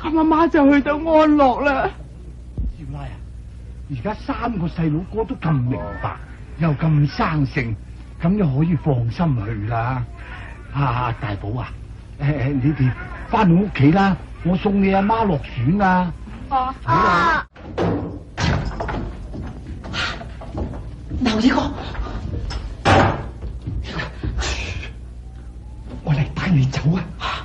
咁阿妈就去到安乐啦，叶拉啊！而家三个细佬哥都咁明白，又咁生性，咁就可以放心去啦。啊，大宝啊，诶，你哋翻到屋企啦，我送你阿妈落船啦。啊啊！刘二哥，我嚟带你走啊！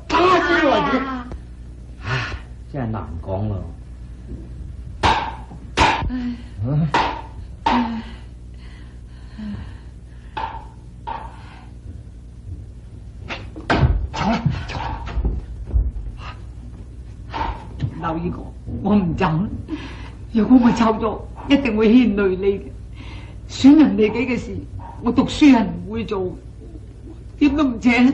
啊！真系难讲咯。唉。嗯。唉。走啦，走啦。留意我，我唔走。如果我走咗，一定会牵累你。嘅。损人利己嘅事，我读书人唔会做。点都唔请。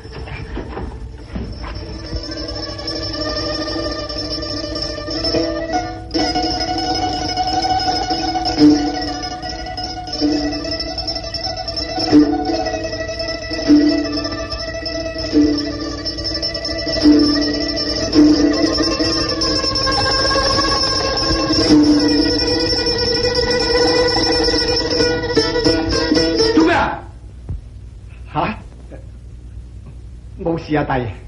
其他大爷。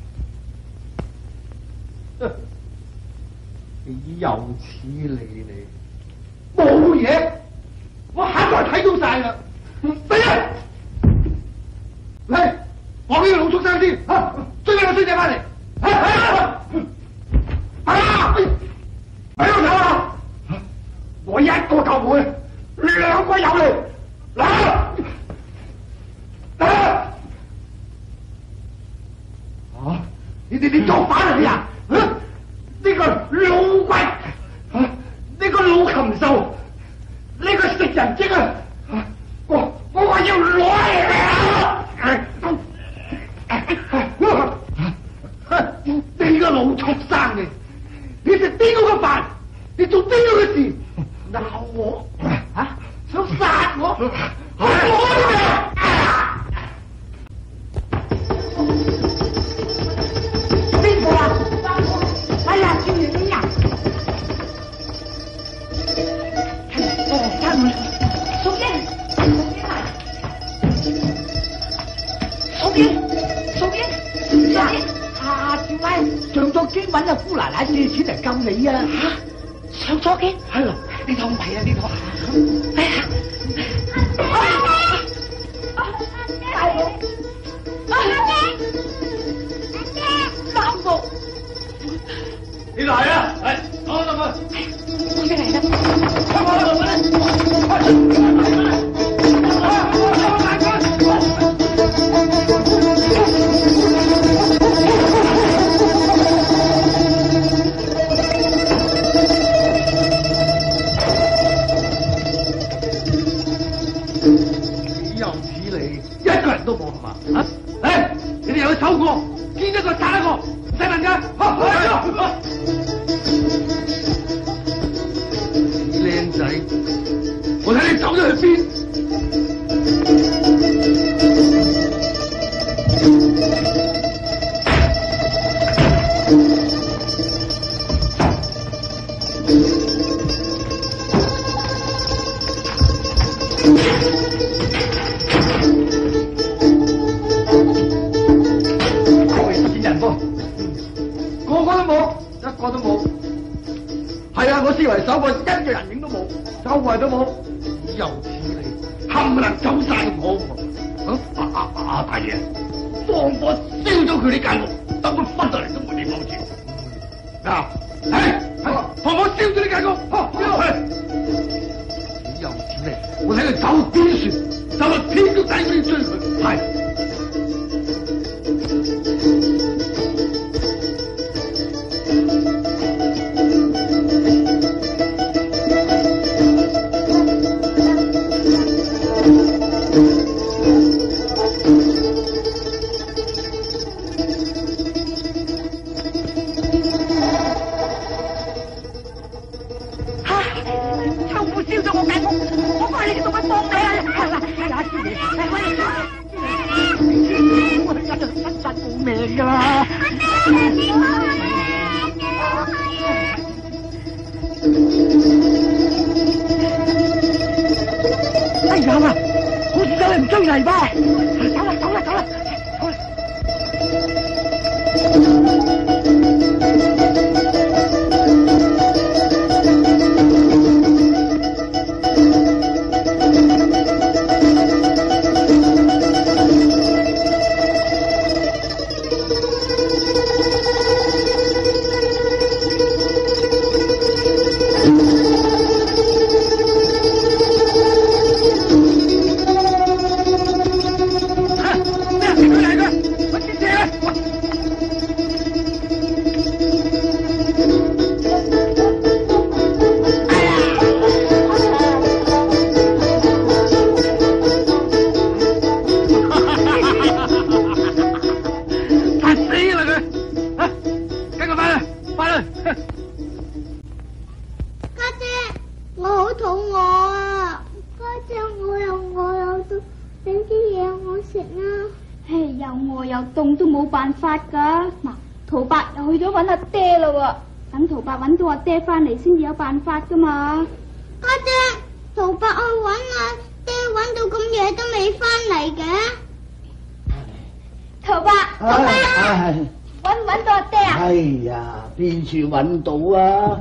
到啊！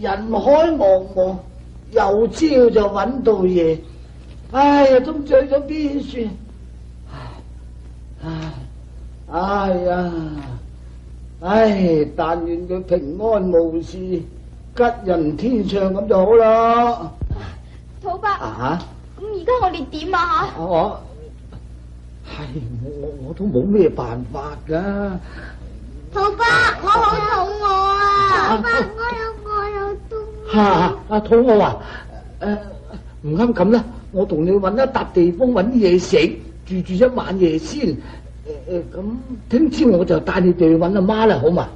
人海茫茫，由朝就稳到嘢。呀，都醉咗边算？唉唉呀！唉，但愿佢平安无事，吉人天相咁就好啦。土伯啊，咁而家我哋点啊？吓我系我我都冇咩办法噶。爸爸，我好肚饿啊！爸爸，我又饿又肚吓，阿肚饿啊？诶，唔啱咁啦，我同你搵一笪地方搵嘢食，住住一晚夜先。诶诶，咁听朝我就带你哋去搵阿妈啦，好嘛？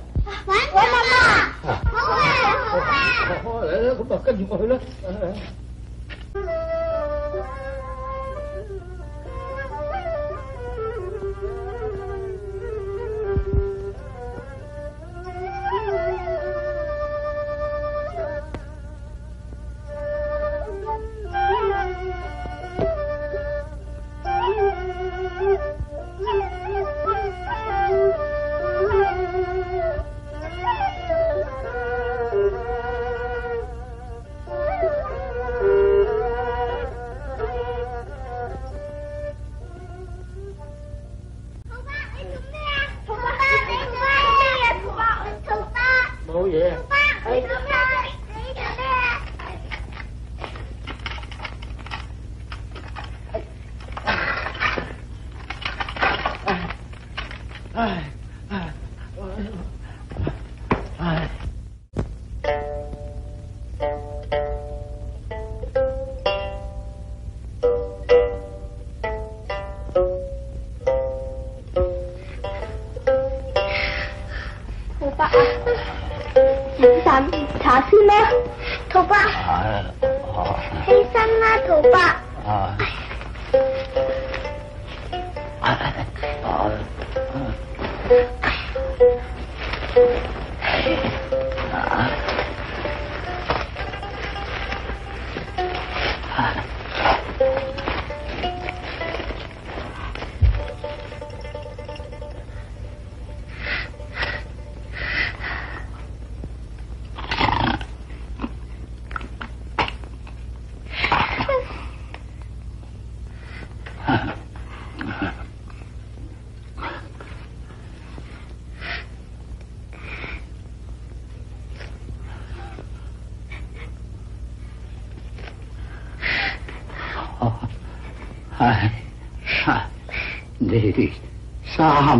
搵妈妈，好啊，好啊。咁就跟住我去啦。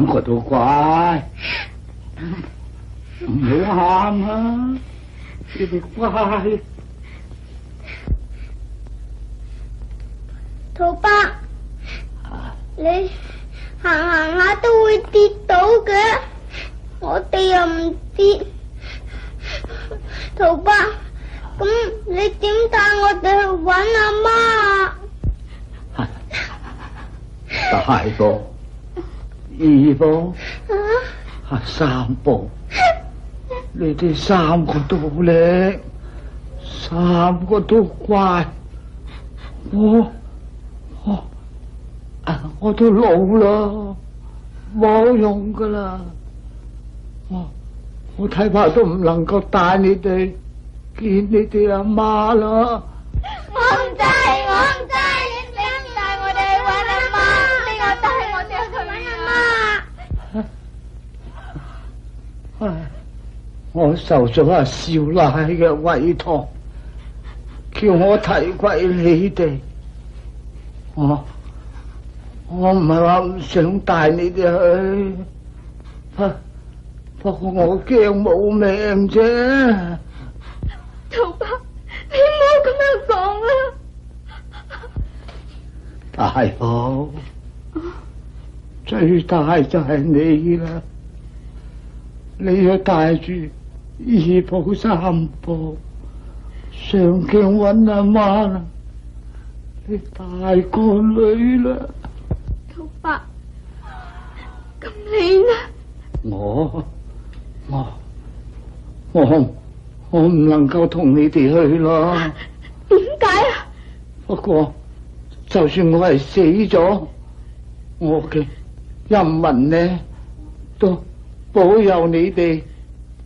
我都怪，唔好喊啊！你哋乖，桃爸，你行行下都会跌到嘅，我哋又唔跌，桃爸，咁你点带我哋去搵阿妈啊？*laughs* 大哥。二宝，啊，三宝，你哋三个都好叻，三个都乖，我我啊，我都老啦，冇用噶啦，我我睇怕都唔能够带你哋见你哋阿妈啦。我受咗阿少奶嘅委托，叫我提携你哋。我我唔系话唔想带你哋去，不过我惊冇命啫。头伯，你唔好咁样讲啦。大宝，最大就系你啦，你要带住。二步三步，上京揾阿妈啦！你大个女啦，老伯，咁你呢？我我我我唔能够同你哋去啦。*laughs* 点解啊？不过就算我系死咗，我嘅人民呢都保佑你哋。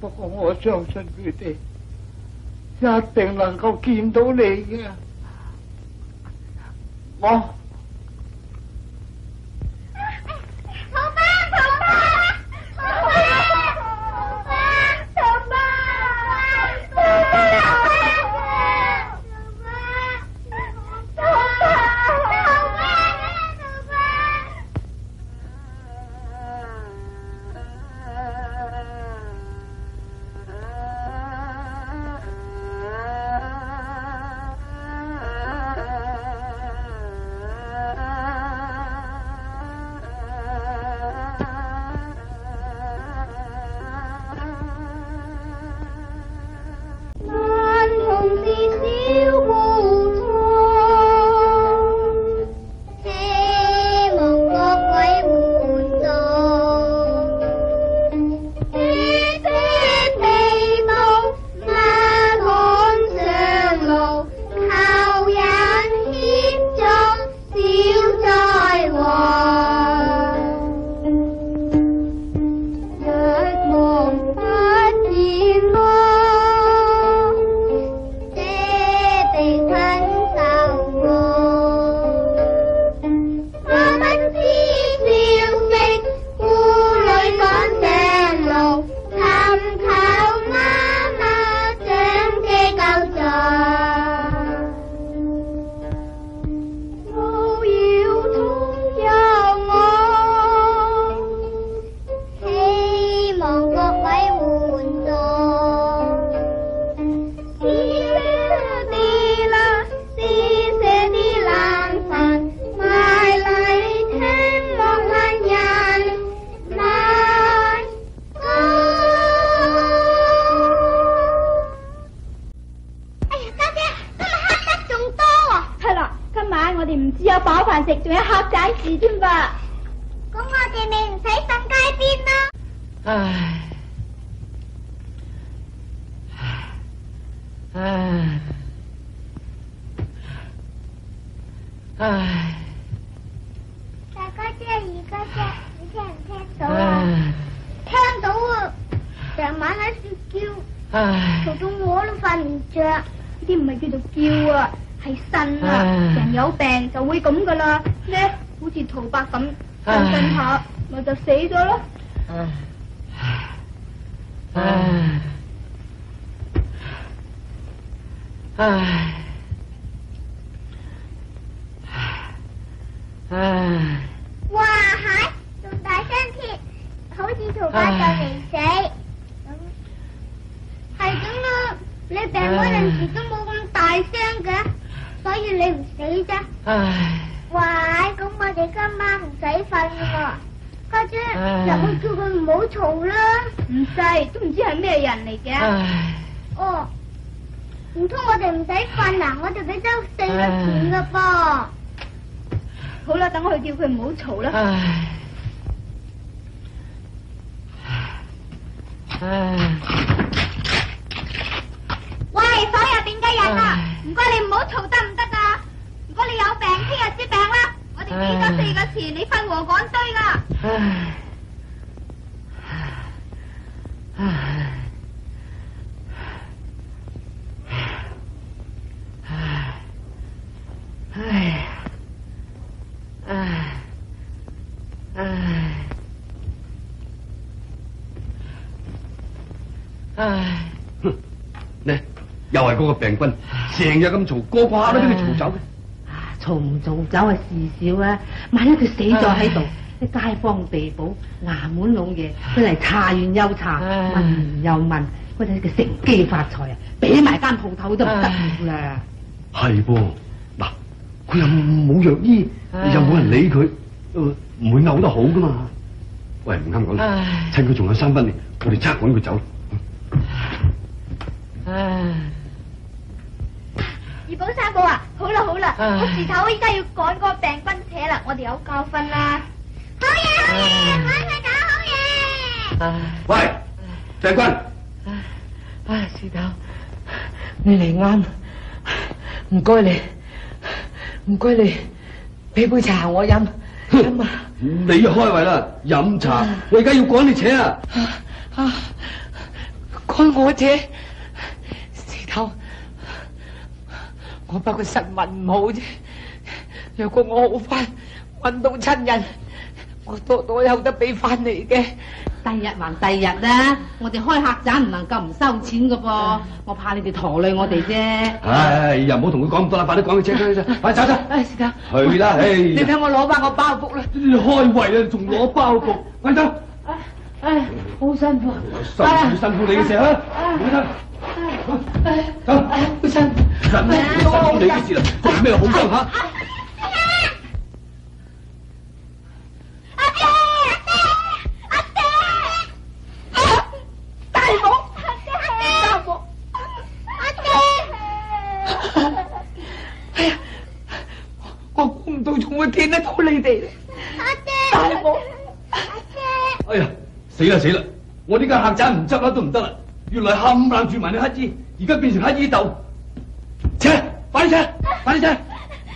不过我相信佢哋一定能够见到你嘅，我。我就未死，系咁啦，你病嗰阵时都冇咁大声嘅，所以你唔死啫。喂，咁我哋今晚唔使瞓喎，家姐入去叫佢唔好嘈啦。唔使，都唔知系咩人嚟嘅。哦，唔通我哋唔使瞓啊？我哋俾周四蚊钱噶噃。好啦，等我去叫佢唔好嘈啦。喂，所入边嘅人啊，唔该你唔好嘈得唔得啊？如果你有病，听日知病啦。我哋四加四个钱，你分和讲堆啦。唉唉唉唉唉唉。唉，哼，呢，又系嗰个病菌，成日咁嘈，个个下都俾佢嘈走嘅。啊，嘈唔嘈走系事少啊，万一佢死咗喺度，啲街坊地保、衙门老爷，佢嚟查完又查，问完又问，佢哋佢乘机发财啊，俾埋间铺头都唔得啦。系噃，嗱，佢又冇药医，又冇人理佢，唔会呕得好噶嘛。喂，唔啱讲啦，趁佢仲有三分力，我哋揸管佢走。唉，二宝三宝啊，好啦好啦，我时头依家要赶嗰个病君扯啦，我哋有教训啦。好嘢好嘢，快快搞好嘢！喂，郑君，唉，树头，你嚟啱，唔该你，唔该你，俾杯茶我饮饮啊！你开胃啦，饮茶，我而家要赶你扯啊，啊，赶我扯！我不过身运唔好啫，若果我好翻，揾到亲人，我多多有得俾翻你嘅。第日还第日啦，我哋开客栈唔能够唔收钱噶噃，我怕你哋拖累我哋啫。唉，又唔好同佢讲咁多啦，快啲讲佢车快走走。唉，师太。去啦，唉。你睇我攞翻个包袱啦。开胃啦，仲攞包袱。快走。唉，好辛苦。辛苦辛苦你嘅事啊。阿阿阿阿医生，咁你呢事啊，咩好惊吓？阿爹，我估唔到会听到你哋。阿爹，大宝，阿爹，哎呀，死啦死啦，我呢间客栈唔执啦都唔得啦。原来冚唪唥住埋啲乞衣，而家变成乞衣斗，车快啲车，快啲车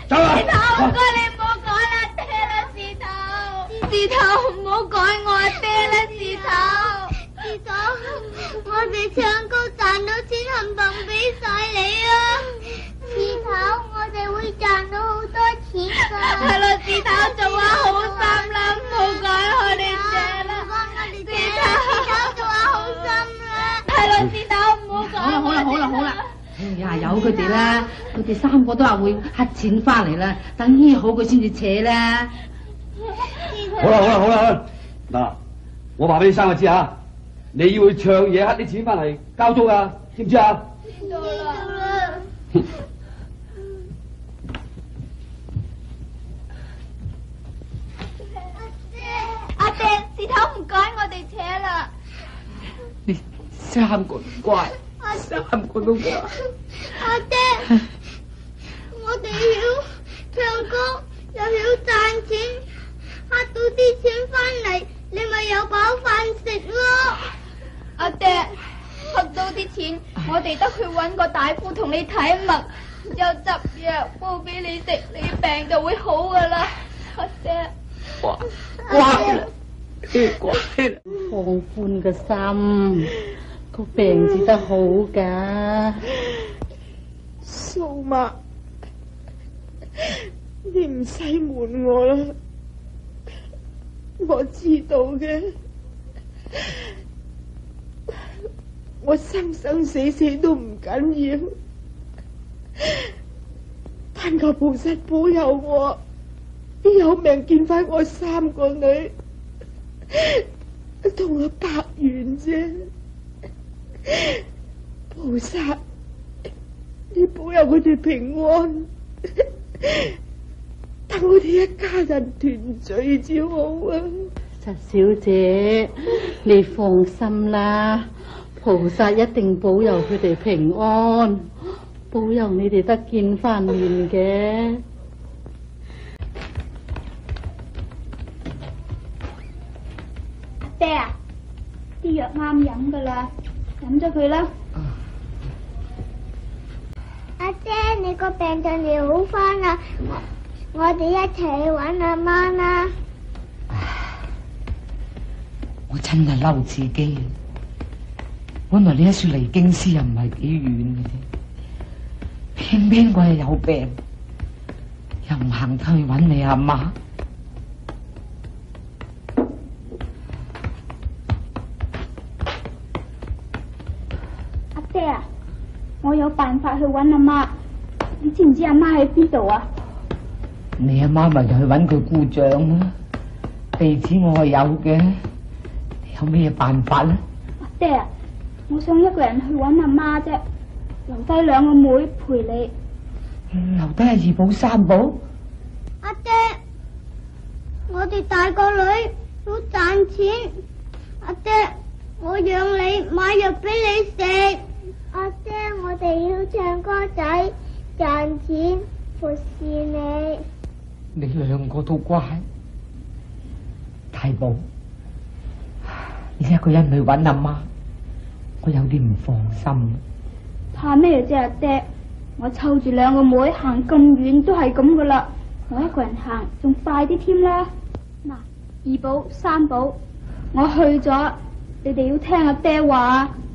走啦！唔该你唔好讲啦，爹啦字头，字头唔好改我爹啦字头，字头我哋唱歌赚到钱，冚分俾晒你啊！字头我哋会赚到好多钱噶，系啦字头做下好心啦，唔好改我哋车啦，字头。系唔好讲。好啦，好啦，好啦，好啦，哎呀，有佢哋啦，*laughs* 佢哋三个都话会乞钱翻嚟啦，等医好佢先至扯啦。好啦，好啦，好啦，嗱，我话俾你三个知啊，你要去唱嘢乞啲钱翻嚟交租啊，知唔知记知 *laughs* 阿爹，阿爹，志导唔该，我哋扯啦。真系喊鬼都怪，阿三喊鬼都怪。阿爹，我哋要唱歌又要赚钱，悭到啲钱翻嚟，你咪有饱饭食咯。阿爹，悭到啲钱，我哋得去搵个大夫同你睇物，又执药煲俾你食，你病就会好噶啦。阿爹，挂挂啦，啲挂啦，放宽嘅心。病治得好噶，苏妈，你唔使瞒我啦。我知道嘅，我生生死死都唔紧要，但求菩萨保佑我有命见翻我三个女，同我白元啫。菩萨，你保佑佢哋平安，等我哋一家人团聚至好啊！陈小姐，你放心啦，菩萨一定保佑佢哋平安，保佑你哋得见翻面嘅。爹啊，啲药啱饮噶啦。饮咗佢啦！阿姐，你个病就你好翻啦，我我哋一齐去搵阿妈啦。我真系嬲自己，本来呢一处离京师又唔系几远嘅啫，偏偏我又有病，又唔行得去搵你阿妈。我有办法去揾阿妈，你知唔知阿妈喺边度啊？你阿妈咪就去揾佢姑丈啦，地址我系有嘅，有咩办法咧？阿爹，啊，我想一个人去揾阿妈啫，留低两个妹陪你。留低二宝三宝。阿爹，我哋大个女都赚钱，阿爹，我让你买药俾你食。阿姐，我哋要唱歌仔赚钱服侍你。你两个都乖，大宝，你一个人去搵阿妈，我有啲唔放心。怕咩啫，阿爹？我凑住两个妹行咁远都系咁噶啦，我一个人行仲快啲添啦。嗱，二宝、三宝，我去咗，你哋要听阿爹话。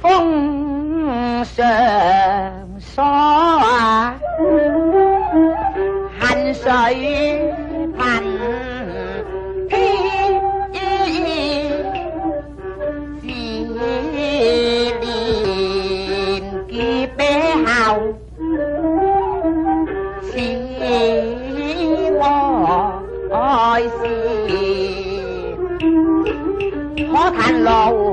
风上锁，恨水恨天，思念结背后，是爱思，可叹路。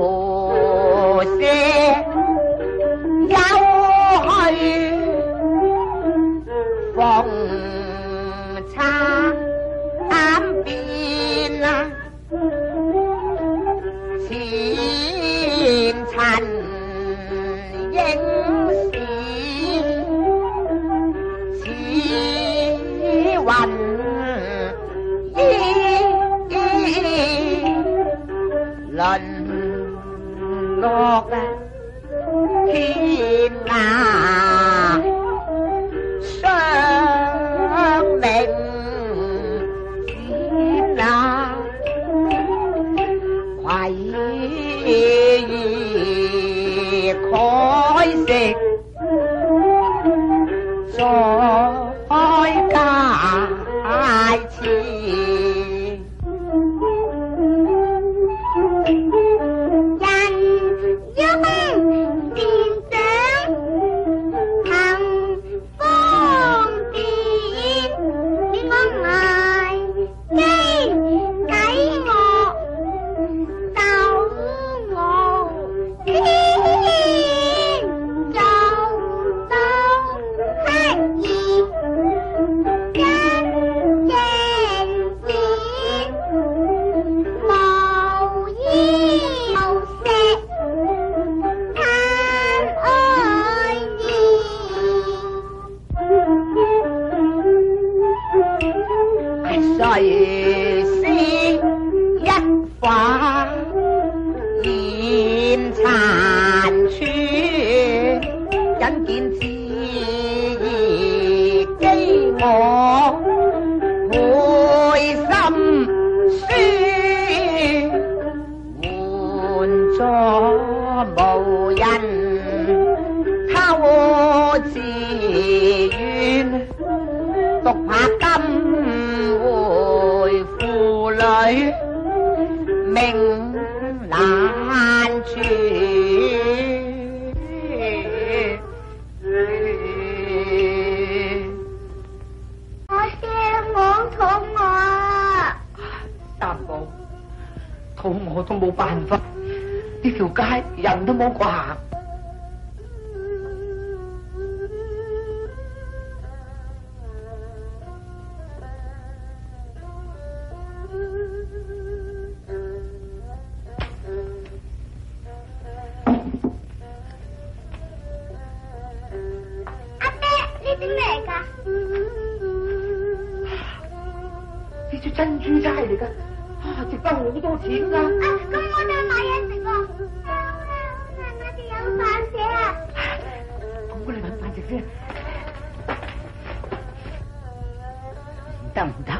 得唔得？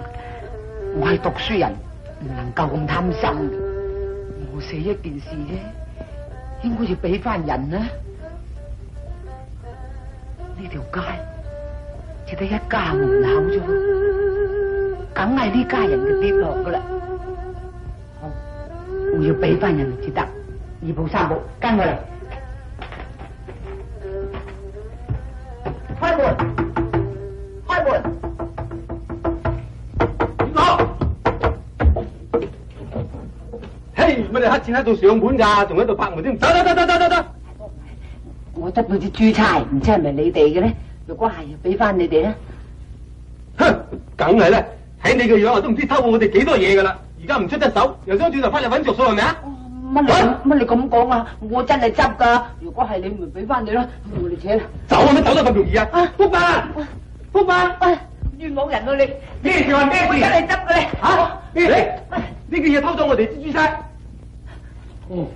我系读书人，唔能够咁贪心我写一件事啫，应该要俾翻人啦。呢条街只得一家门口啫，梗系呢家人跌落噶啦。我要俾翻人至得，二步三步跟我嚟。喺度上本咋，仲喺度拍门添。得得得得得得，我执到啲猪钗，唔知系咪你哋嘅咧？如果系，俾翻你哋啦。哼，梗系啦，睇你嘅样都唔知偷我哋几多嘢噶啦。而家唔出得手，又想转头翻嚟揾着数系咪啊？乜你乜你咁讲啊？我真系执噶，如果系你唔俾翻你咯，我哋请啦。走啊！乜走得咁容易啊？福伯，福伯，喂，冤枉人咯你。咩事啊？咩事？我真系执嘅你。吓？你呢件嘢偷咗我哋啲猪钗？哦，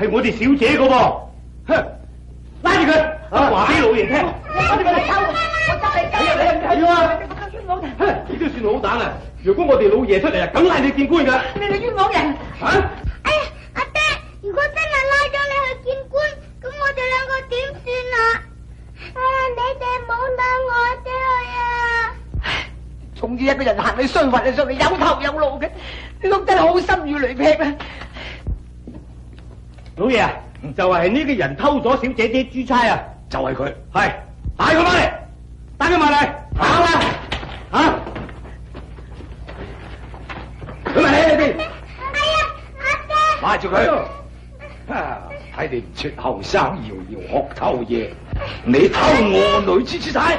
系我哋小姐噶噃，哼！拉住佢，我话俾老爷听，快啲过嚟救我！你你系咪啊？冤枉人？哼，你都算好胆啊，如果我哋老爷出嚟啊，梗拉你见官噶，你系冤枉人啊！哎呀，阿爹，如果真系拉咗你去见官，咁我哋两个点算啊？啊，你哋冇好我哋去啊！总之一个人行喺双运上嚟，有头有脑嘅，你碌得好心如雷劈啊！老爷就系呢个人偷咗小姐姐珠钗啊！就系佢，系带佢翻嚟，带佢埋嚟，跑啦！吓，佢咪喺呢边，拉住佢！睇你唔出后生，摇摇学偷嘢，你偷我女珠珠仔。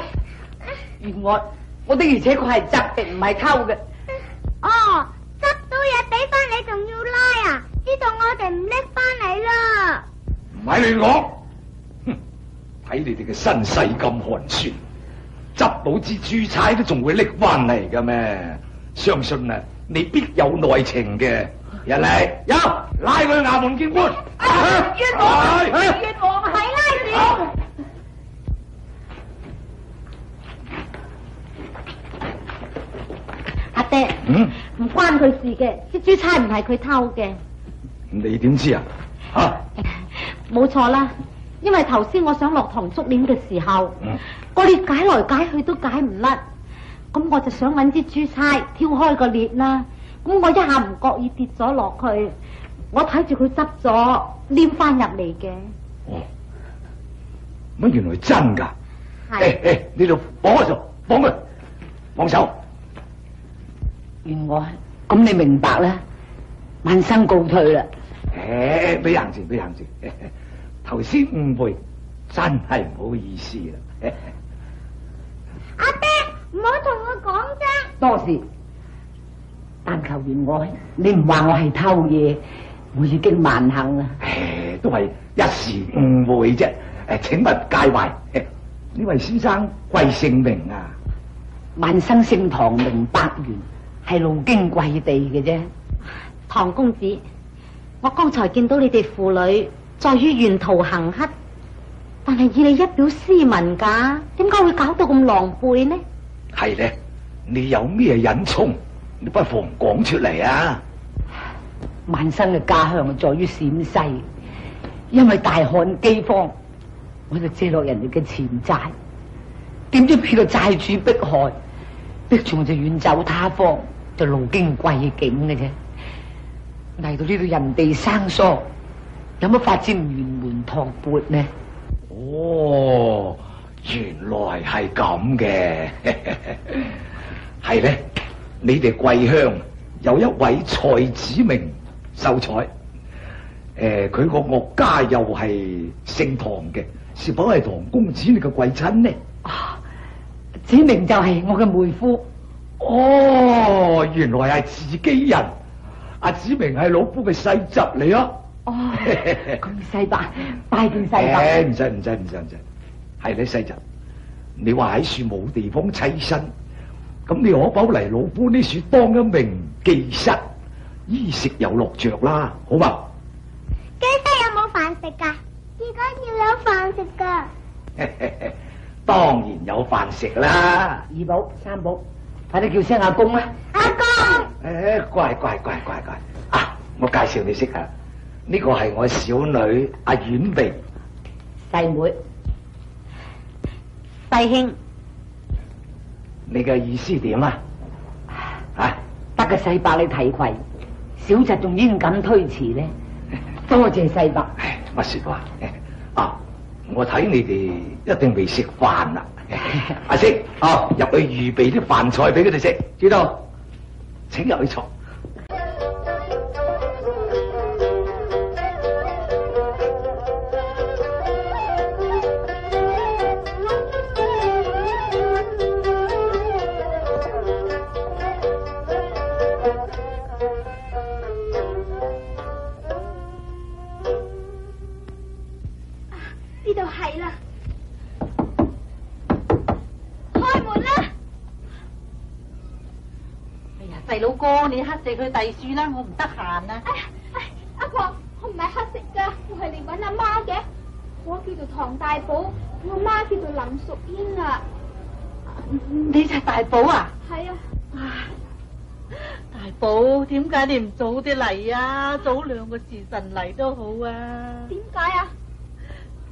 原来我的而且确系执嘅，唔系偷嘅。哦，执到嘢俾翻你，仲要拉啊！知道我哋唔拎翻嚟啦！唔系乱讲，哼！睇你哋嘅身世咁寒酸，执到支珠钗都仲会拎翻嚟嘅咩？相信啊，你必有内情嘅人嚟，有拉佢去衙门见官。拉阿爹，唔关佢事嘅，啲珠钗唔系佢偷嘅。你点知啊？啊，冇错啦，因为头先我想落堂捉链嘅时候，我裂解来解去都解唔甩，咁我就想揾支珠钗挑开个裂啦。咁我一下唔觉意跌咗落去，我睇住佢执咗粘翻入嚟嘅。哦，乜原来真噶？系诶你度放开手，放佢，放手。原来咁你明白啦，万生告退啦。诶，俾人住，俾人住。*laughs* 头先误会，真系唔好意思啦。阿爹，唔好同我讲啫。多谢，但求怜爱。你唔话我系偷嘢，我已经万幸啦。诶，都系一时误会啫。诶，请勿介怀。*laughs* 呢位先生贵姓名啊？万生姓唐，明百元系路经贵地嘅啫，唐公子。我刚才见到你哋父女在于沿途行乞，但系以你一表斯文噶，点解会搞到咁狼狈呢？系咧，你有咩隐衷？你不妨讲出嚟啊！万生嘅家乡在于陕西，因为大旱饥荒，我就借落人哋嘅钱债，点知俾个债主迫害，逼住我就远走他方，就路经贵境嘅啫。嚟到呢度人地生疏，有乜发展圆门托钵呢？哦，原来系咁嘅，系 *laughs* 咧，你哋贵乡有一位蔡子明秀才，诶，佢个岳家又系姓唐嘅，是否系唐公子你嘅贵亲呢？子明就系我嘅妹夫。哦，原来系自己人。阿子明系老夫嘅细侄嚟哦，*laughs* 咁细伯，拜见细伯。唔使唔使唔使唔使，系你细侄。你话喺树冇地方栖身，咁你可否嚟老夫呢树当一名技室，衣食有落着啦，好嘛？技师有冇饭食噶？如果要有饭食噶，*laughs* 当然有饭食啦。二宝，三宝。快啲叫声阿公啦！阿公，诶，乖乖乖乖乖，啊，我介绍你识啊，呢个系我小女阿婉妹，细妹，弟兄，你嘅意思点啊？啊，得个细伯你提携，小侄仲应敢推辞呢？多谢细伯，乜说话。啊，我睇你哋一定未食饭啦。*laughs* 阿星，啊，入去预备啲饭菜俾佢哋食，知道？请入去坐。幫你黑死佢遞書啦，我唔得閒啊！阿婆，我唔係黑色噶，我係嚟揾阿媽嘅。我叫做唐大寶，我媽叫做林淑英啊。你就大寶啊？系啊！大寶，點解你唔早啲嚟啊？早兩個時辰嚟都好啊！點解啊？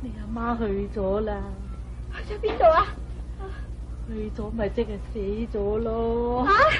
你阿媽去咗啦？去咗邊度啊？去咗咪即係死咗咯？吓？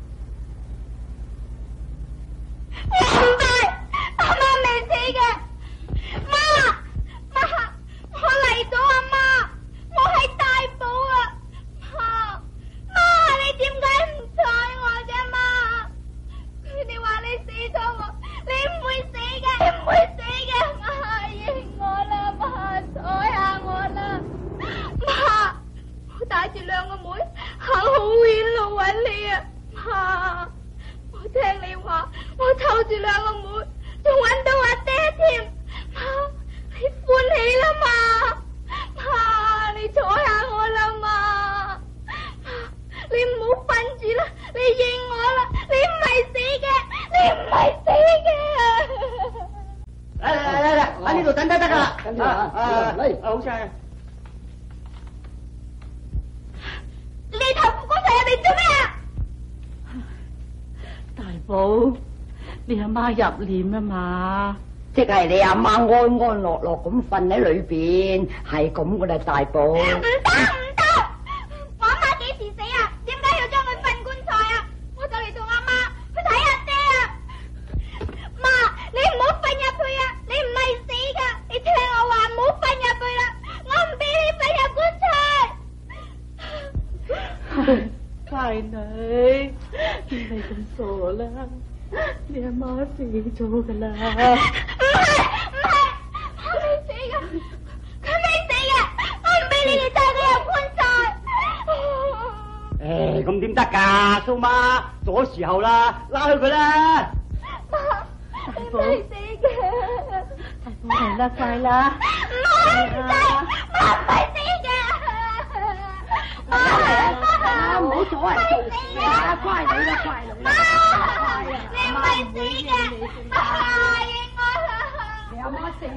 入念啊嘛，即系你阿妈安安乐乐咁瞓喺里边，系咁噶啦，大宝。唔系，唔系，佢未死嘅，佢未死嘅，我唔俾你哋带佢入棺材。诶，咁点得噶，苏妈，咗时候啦，拉开佢啦。妈，佢未死嘅。快啦，快啦。妈，唔未死，妈，唔系死嘅。妈，唔好阻谓做死，怪你啦，乖你啦。妈，你系死嘅。妈，谁？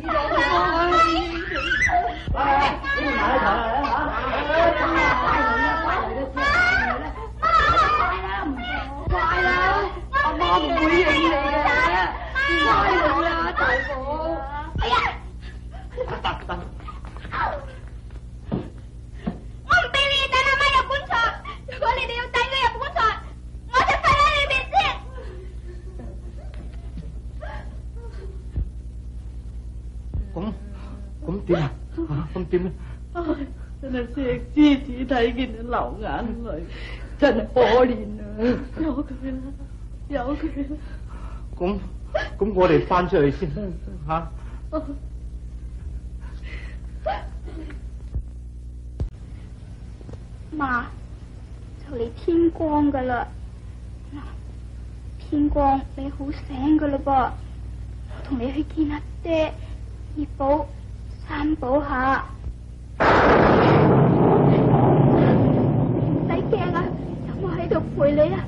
有佢啦，有佢啦。咁，咁我哋翻出去先啦，吓。妈，就嚟天光噶啦，天光你好醒噶啦噃，同你去见阿爹二宝三宝下。回来呀！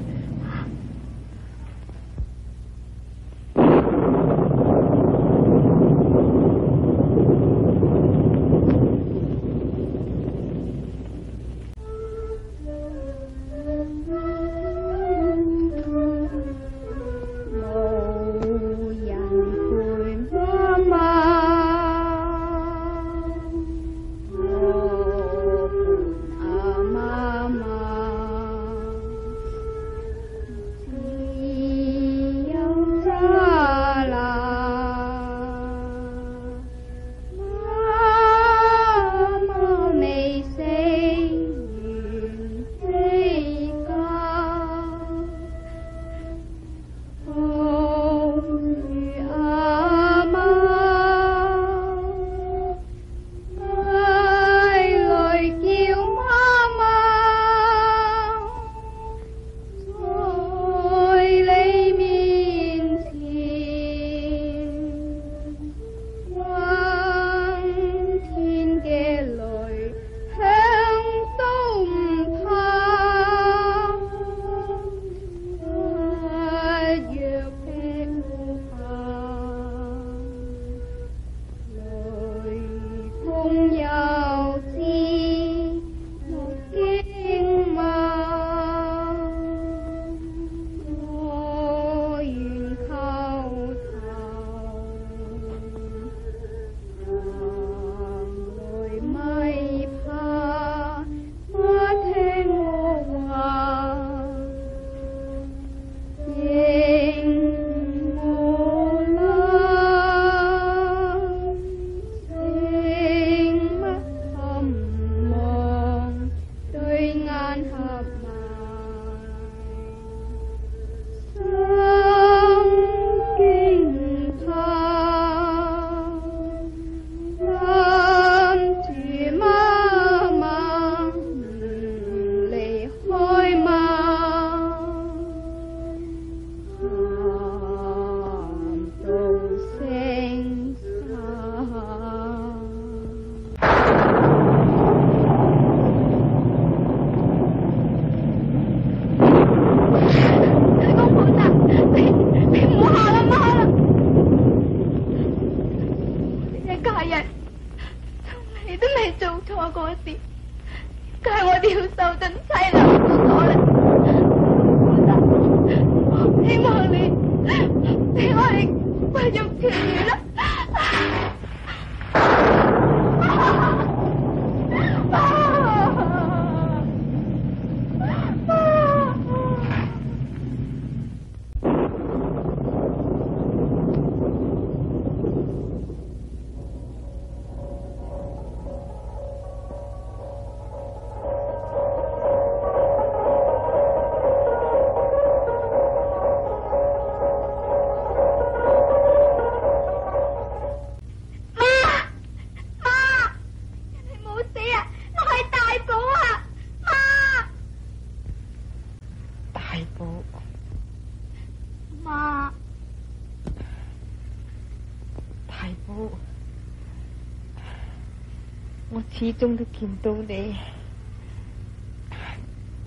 始终都见到你，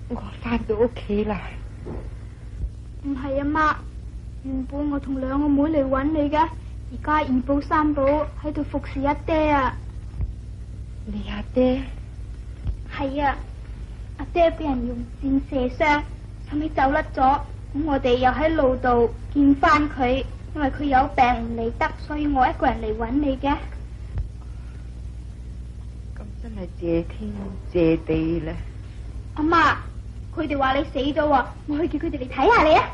我翻到屋企啦。唔系啊妈，原本我同两个妹嚟揾你嘅，而家二宝三宝喺度服侍阿爹啊。你阿爹？系啊，阿爹俾人用箭射伤，后尾走甩咗。咁我哋又喺路度见翻佢，因为佢有病唔理得，所以我一个人嚟揾你嘅。借天借地啦！阿妈，佢哋话你死咗，我去叫佢哋嚟睇下你啊！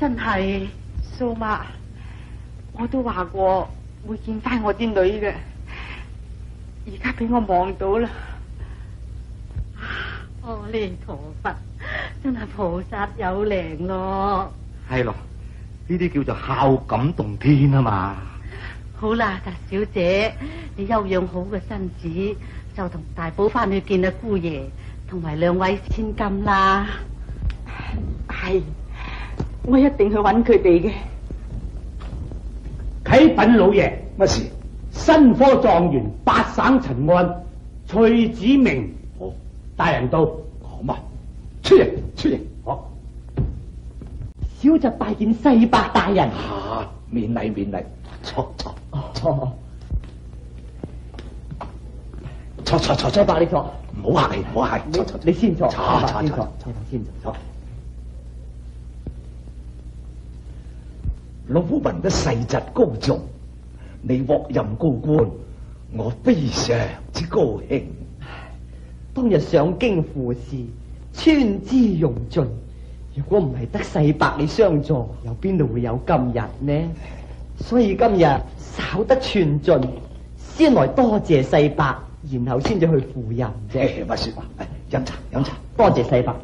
真系苏妈，我都话过会见翻我啲女嘅，而家俾我望到啦！阿弥陀佛，真系菩萨有灵咯！系咯，呢啲叫做孝感动天啊嘛！好啦，达小姐，你休养好个身子，就同大宝翻去见阿姑爷同埋两位千金啦。系。我一定去揾佢哋嘅。启禀老爷，乜事？新科状元、八省陈案，徐子明。哦，大人到，好嘛，出嚟，出嚟。好。小侄拜见西伯大人。吓，免礼，免礼。坐坐。坐，坐坐坐，伯你坐。唔好客气，唔好客气。你先坐。坐坐坐，先坐。老夫文得世侄高中，你获任高官，我非常之高兴。当日上京赴事，川资用尽，如果唔系得世伯你相助，又边度会有今日呢？所以今日稍得寸进，先来多谢世伯，然后先至去赴任。啫。唔说话，饮茶饮茶，多谢世伯，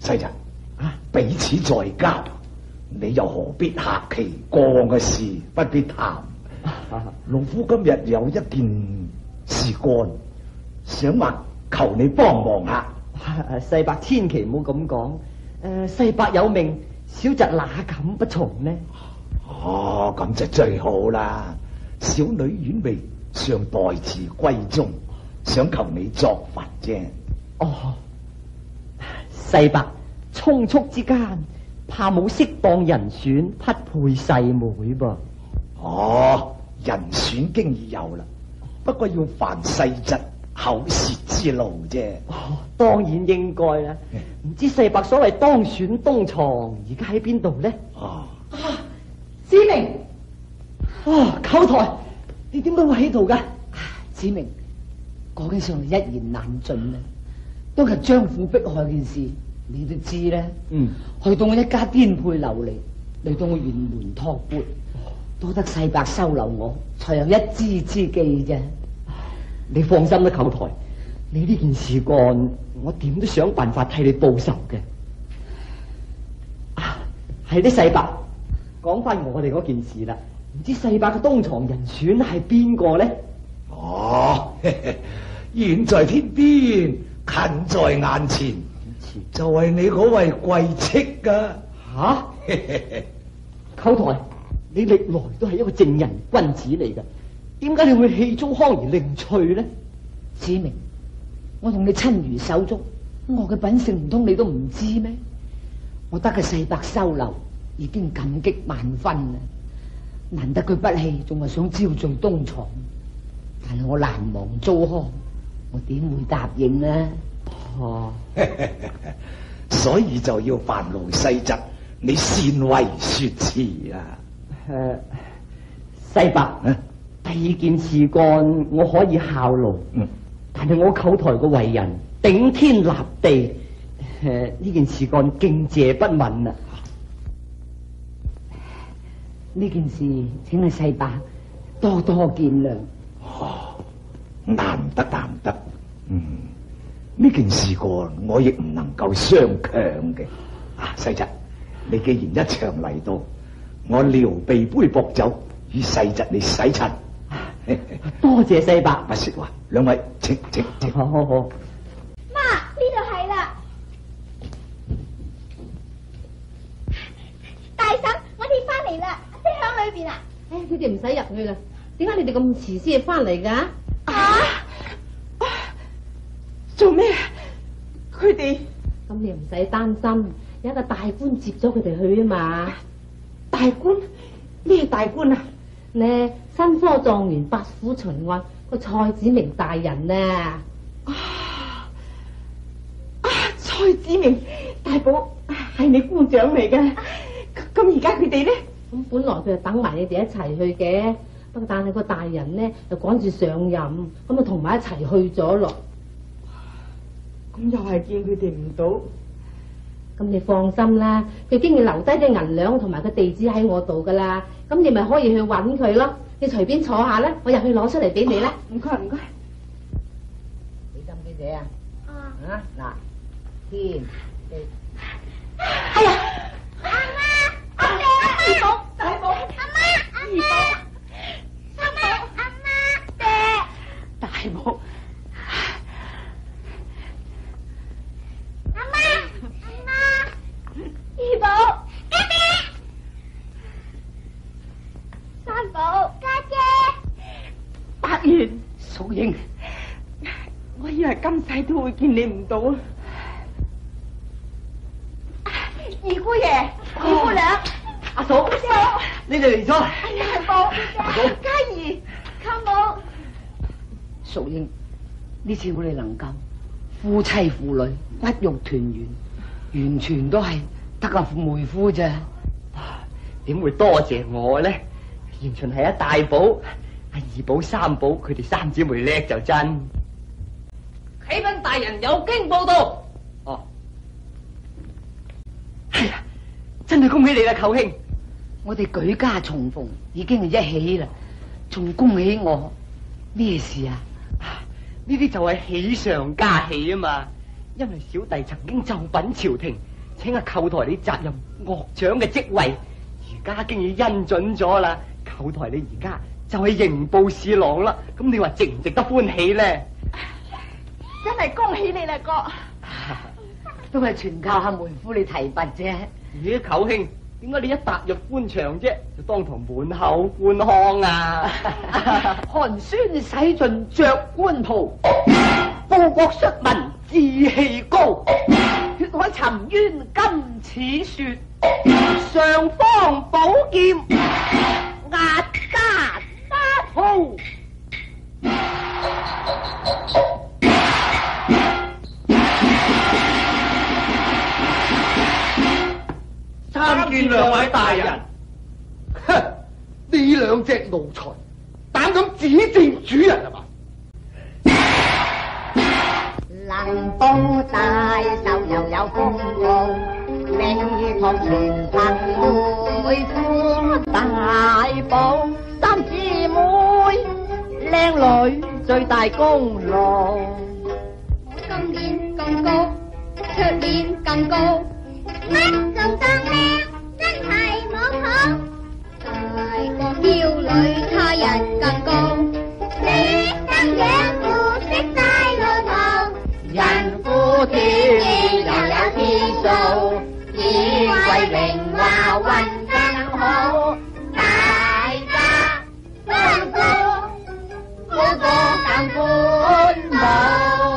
世侄。彼此在交，你又何必客气？过往嘅事不必谈。*laughs* 农夫今日有一件事干，想话求你帮忙下。*laughs* 世伯千祈唔好咁讲。诶，世伯有命，小侄哪敢不从呢？哦，咁就最好啦。小女婉未尚待字闺中，想求你作法啫。哦，世伯。匆促之间，怕冇适当人选匹配细妹噃。哦，人选经已有啦，不过要凡世致口舌之劳啫。哦，当然应该啦。唔知世伯所谓当选东厂而家喺边度呢？哦，啊，志明，哇，寇台，你点解会喺度噶？子明，讲起上嚟一言难尽啊，当日张虎逼害件事。你都知嗯，去到我一家颠沛流离，嚟到我玄门托钵，多得细伯收留我，才有一知之计啫。你放心啦，舅台，你呢件事干，我点都想办法替你报仇嘅。啊，系呢细伯讲翻我哋嗰件事啦，唔知细伯嘅东床人选系边个呢？哦，远在天边，近在眼前。就系你嗰位贵戚噶吓！舅 *laughs* 台，你历来都系一个正人君子嚟噶，点解你会气中康而另趣呢？子明，我同你亲如手足，我嘅品性唔通你都唔知咩？我得佢世伯收留，已经感激万分啦。难得佢不弃，仲系想招罪东藏。但系我难忘糟糠，我点会答应呢？哦，*laughs* 所以就要烦劳细致，你善为说辞啊。诶，细伯，第二件事干我可以效劳，嗯，但系我舅台个为人顶天立地，呢件事干敬谢不敏啊。呢件事，请你细伯多多见谅。哦，难得难得，嗯。呢件事过，我亦唔能够相强嘅。啊，细侄，你既然一场嚟到，我撩鼻杯薄酒与细侄你洗尘。*laughs* 多谢四伯。不说话，两位请请请。好好好。妈，呢度系啦。大婶，我哋翻嚟啦，响里边啊。唉，你哋唔使入去啦。点解你哋咁迟先至翻嚟噶？啊！做咩？佢哋咁你唔使担心，有一个大官接咗佢哋去啊嘛。大官咩大官啊？呢新科状元、八虎巡案个蔡子明大人啊！啊，蔡子明大宝系你官长嚟嘅。咁而家佢哋呢？咁本来佢就等埋你哋一齐去嘅，不过但系个大人呢，就赶住上任，咁啊同埋一齐去咗咯。咁又系见佢哋唔到，咁你放心啦，佢经已留低啲银两同埋个地址喺我度噶啦，咁你咪可以去揾佢咯。你随便坐下啦，我入去攞出嚟俾你啦。唔该唔该，你针边姐啊？啊嗱，天哎呀，阿妈，阿爹，大宝，大宝，阿妈，阿妈，阿妈，阿妈，爹，大宝。今世都会见你唔到，二姑爷、二姑娘、阿嫂、阿嫂，你哋嚟咗？哎呀，宝，嘉怡，靠我，淑英，呢次我哋能够夫妻妇女骨肉团圆，完全都系得阿妹夫咋？点会多谢我呢？完全系一大宝、阿二宝、三宝，佢哋三姊妹叻就真。启禀大人，有经报道。哦，系啊，真系恭喜你啦，舅兄！我哋举家重逢，已经系一起啦，仲恭喜我咩事啊？呢啲就系喜上加喜啊嘛！因为小弟曾经奏禀朝廷，请阿舅台你责任乐长嘅职位，而家竟然恩准咗啦！舅台你而家就系刑部侍郎啦，咁你话值唔值得欢喜咧？真系恭喜你啦，哥！*laughs* 都系全靠阿门夫你提拔啫。咦，舅兄，点解你一踏入官场啫，就当堂满口官腔啊？*laughs* 寒酸使尽着官袍，*laughs* 报国率民志气高，血海沉冤今似雪，上方宝剑压旦那头。参见两位大人，哼！呢两只奴才，胆敢指证主人啊嘛？能帮大手，又有功劳，领堂前行。妹夫大宝。三姊妹，靓女最大功劳，我今年更高，出面更高。乜仲当靓，真系冇好。大镬挑女，他人更高。天生养父，识晒路途。人富意又有天数，以慧荣华运更好。大家功夫，功夫功夫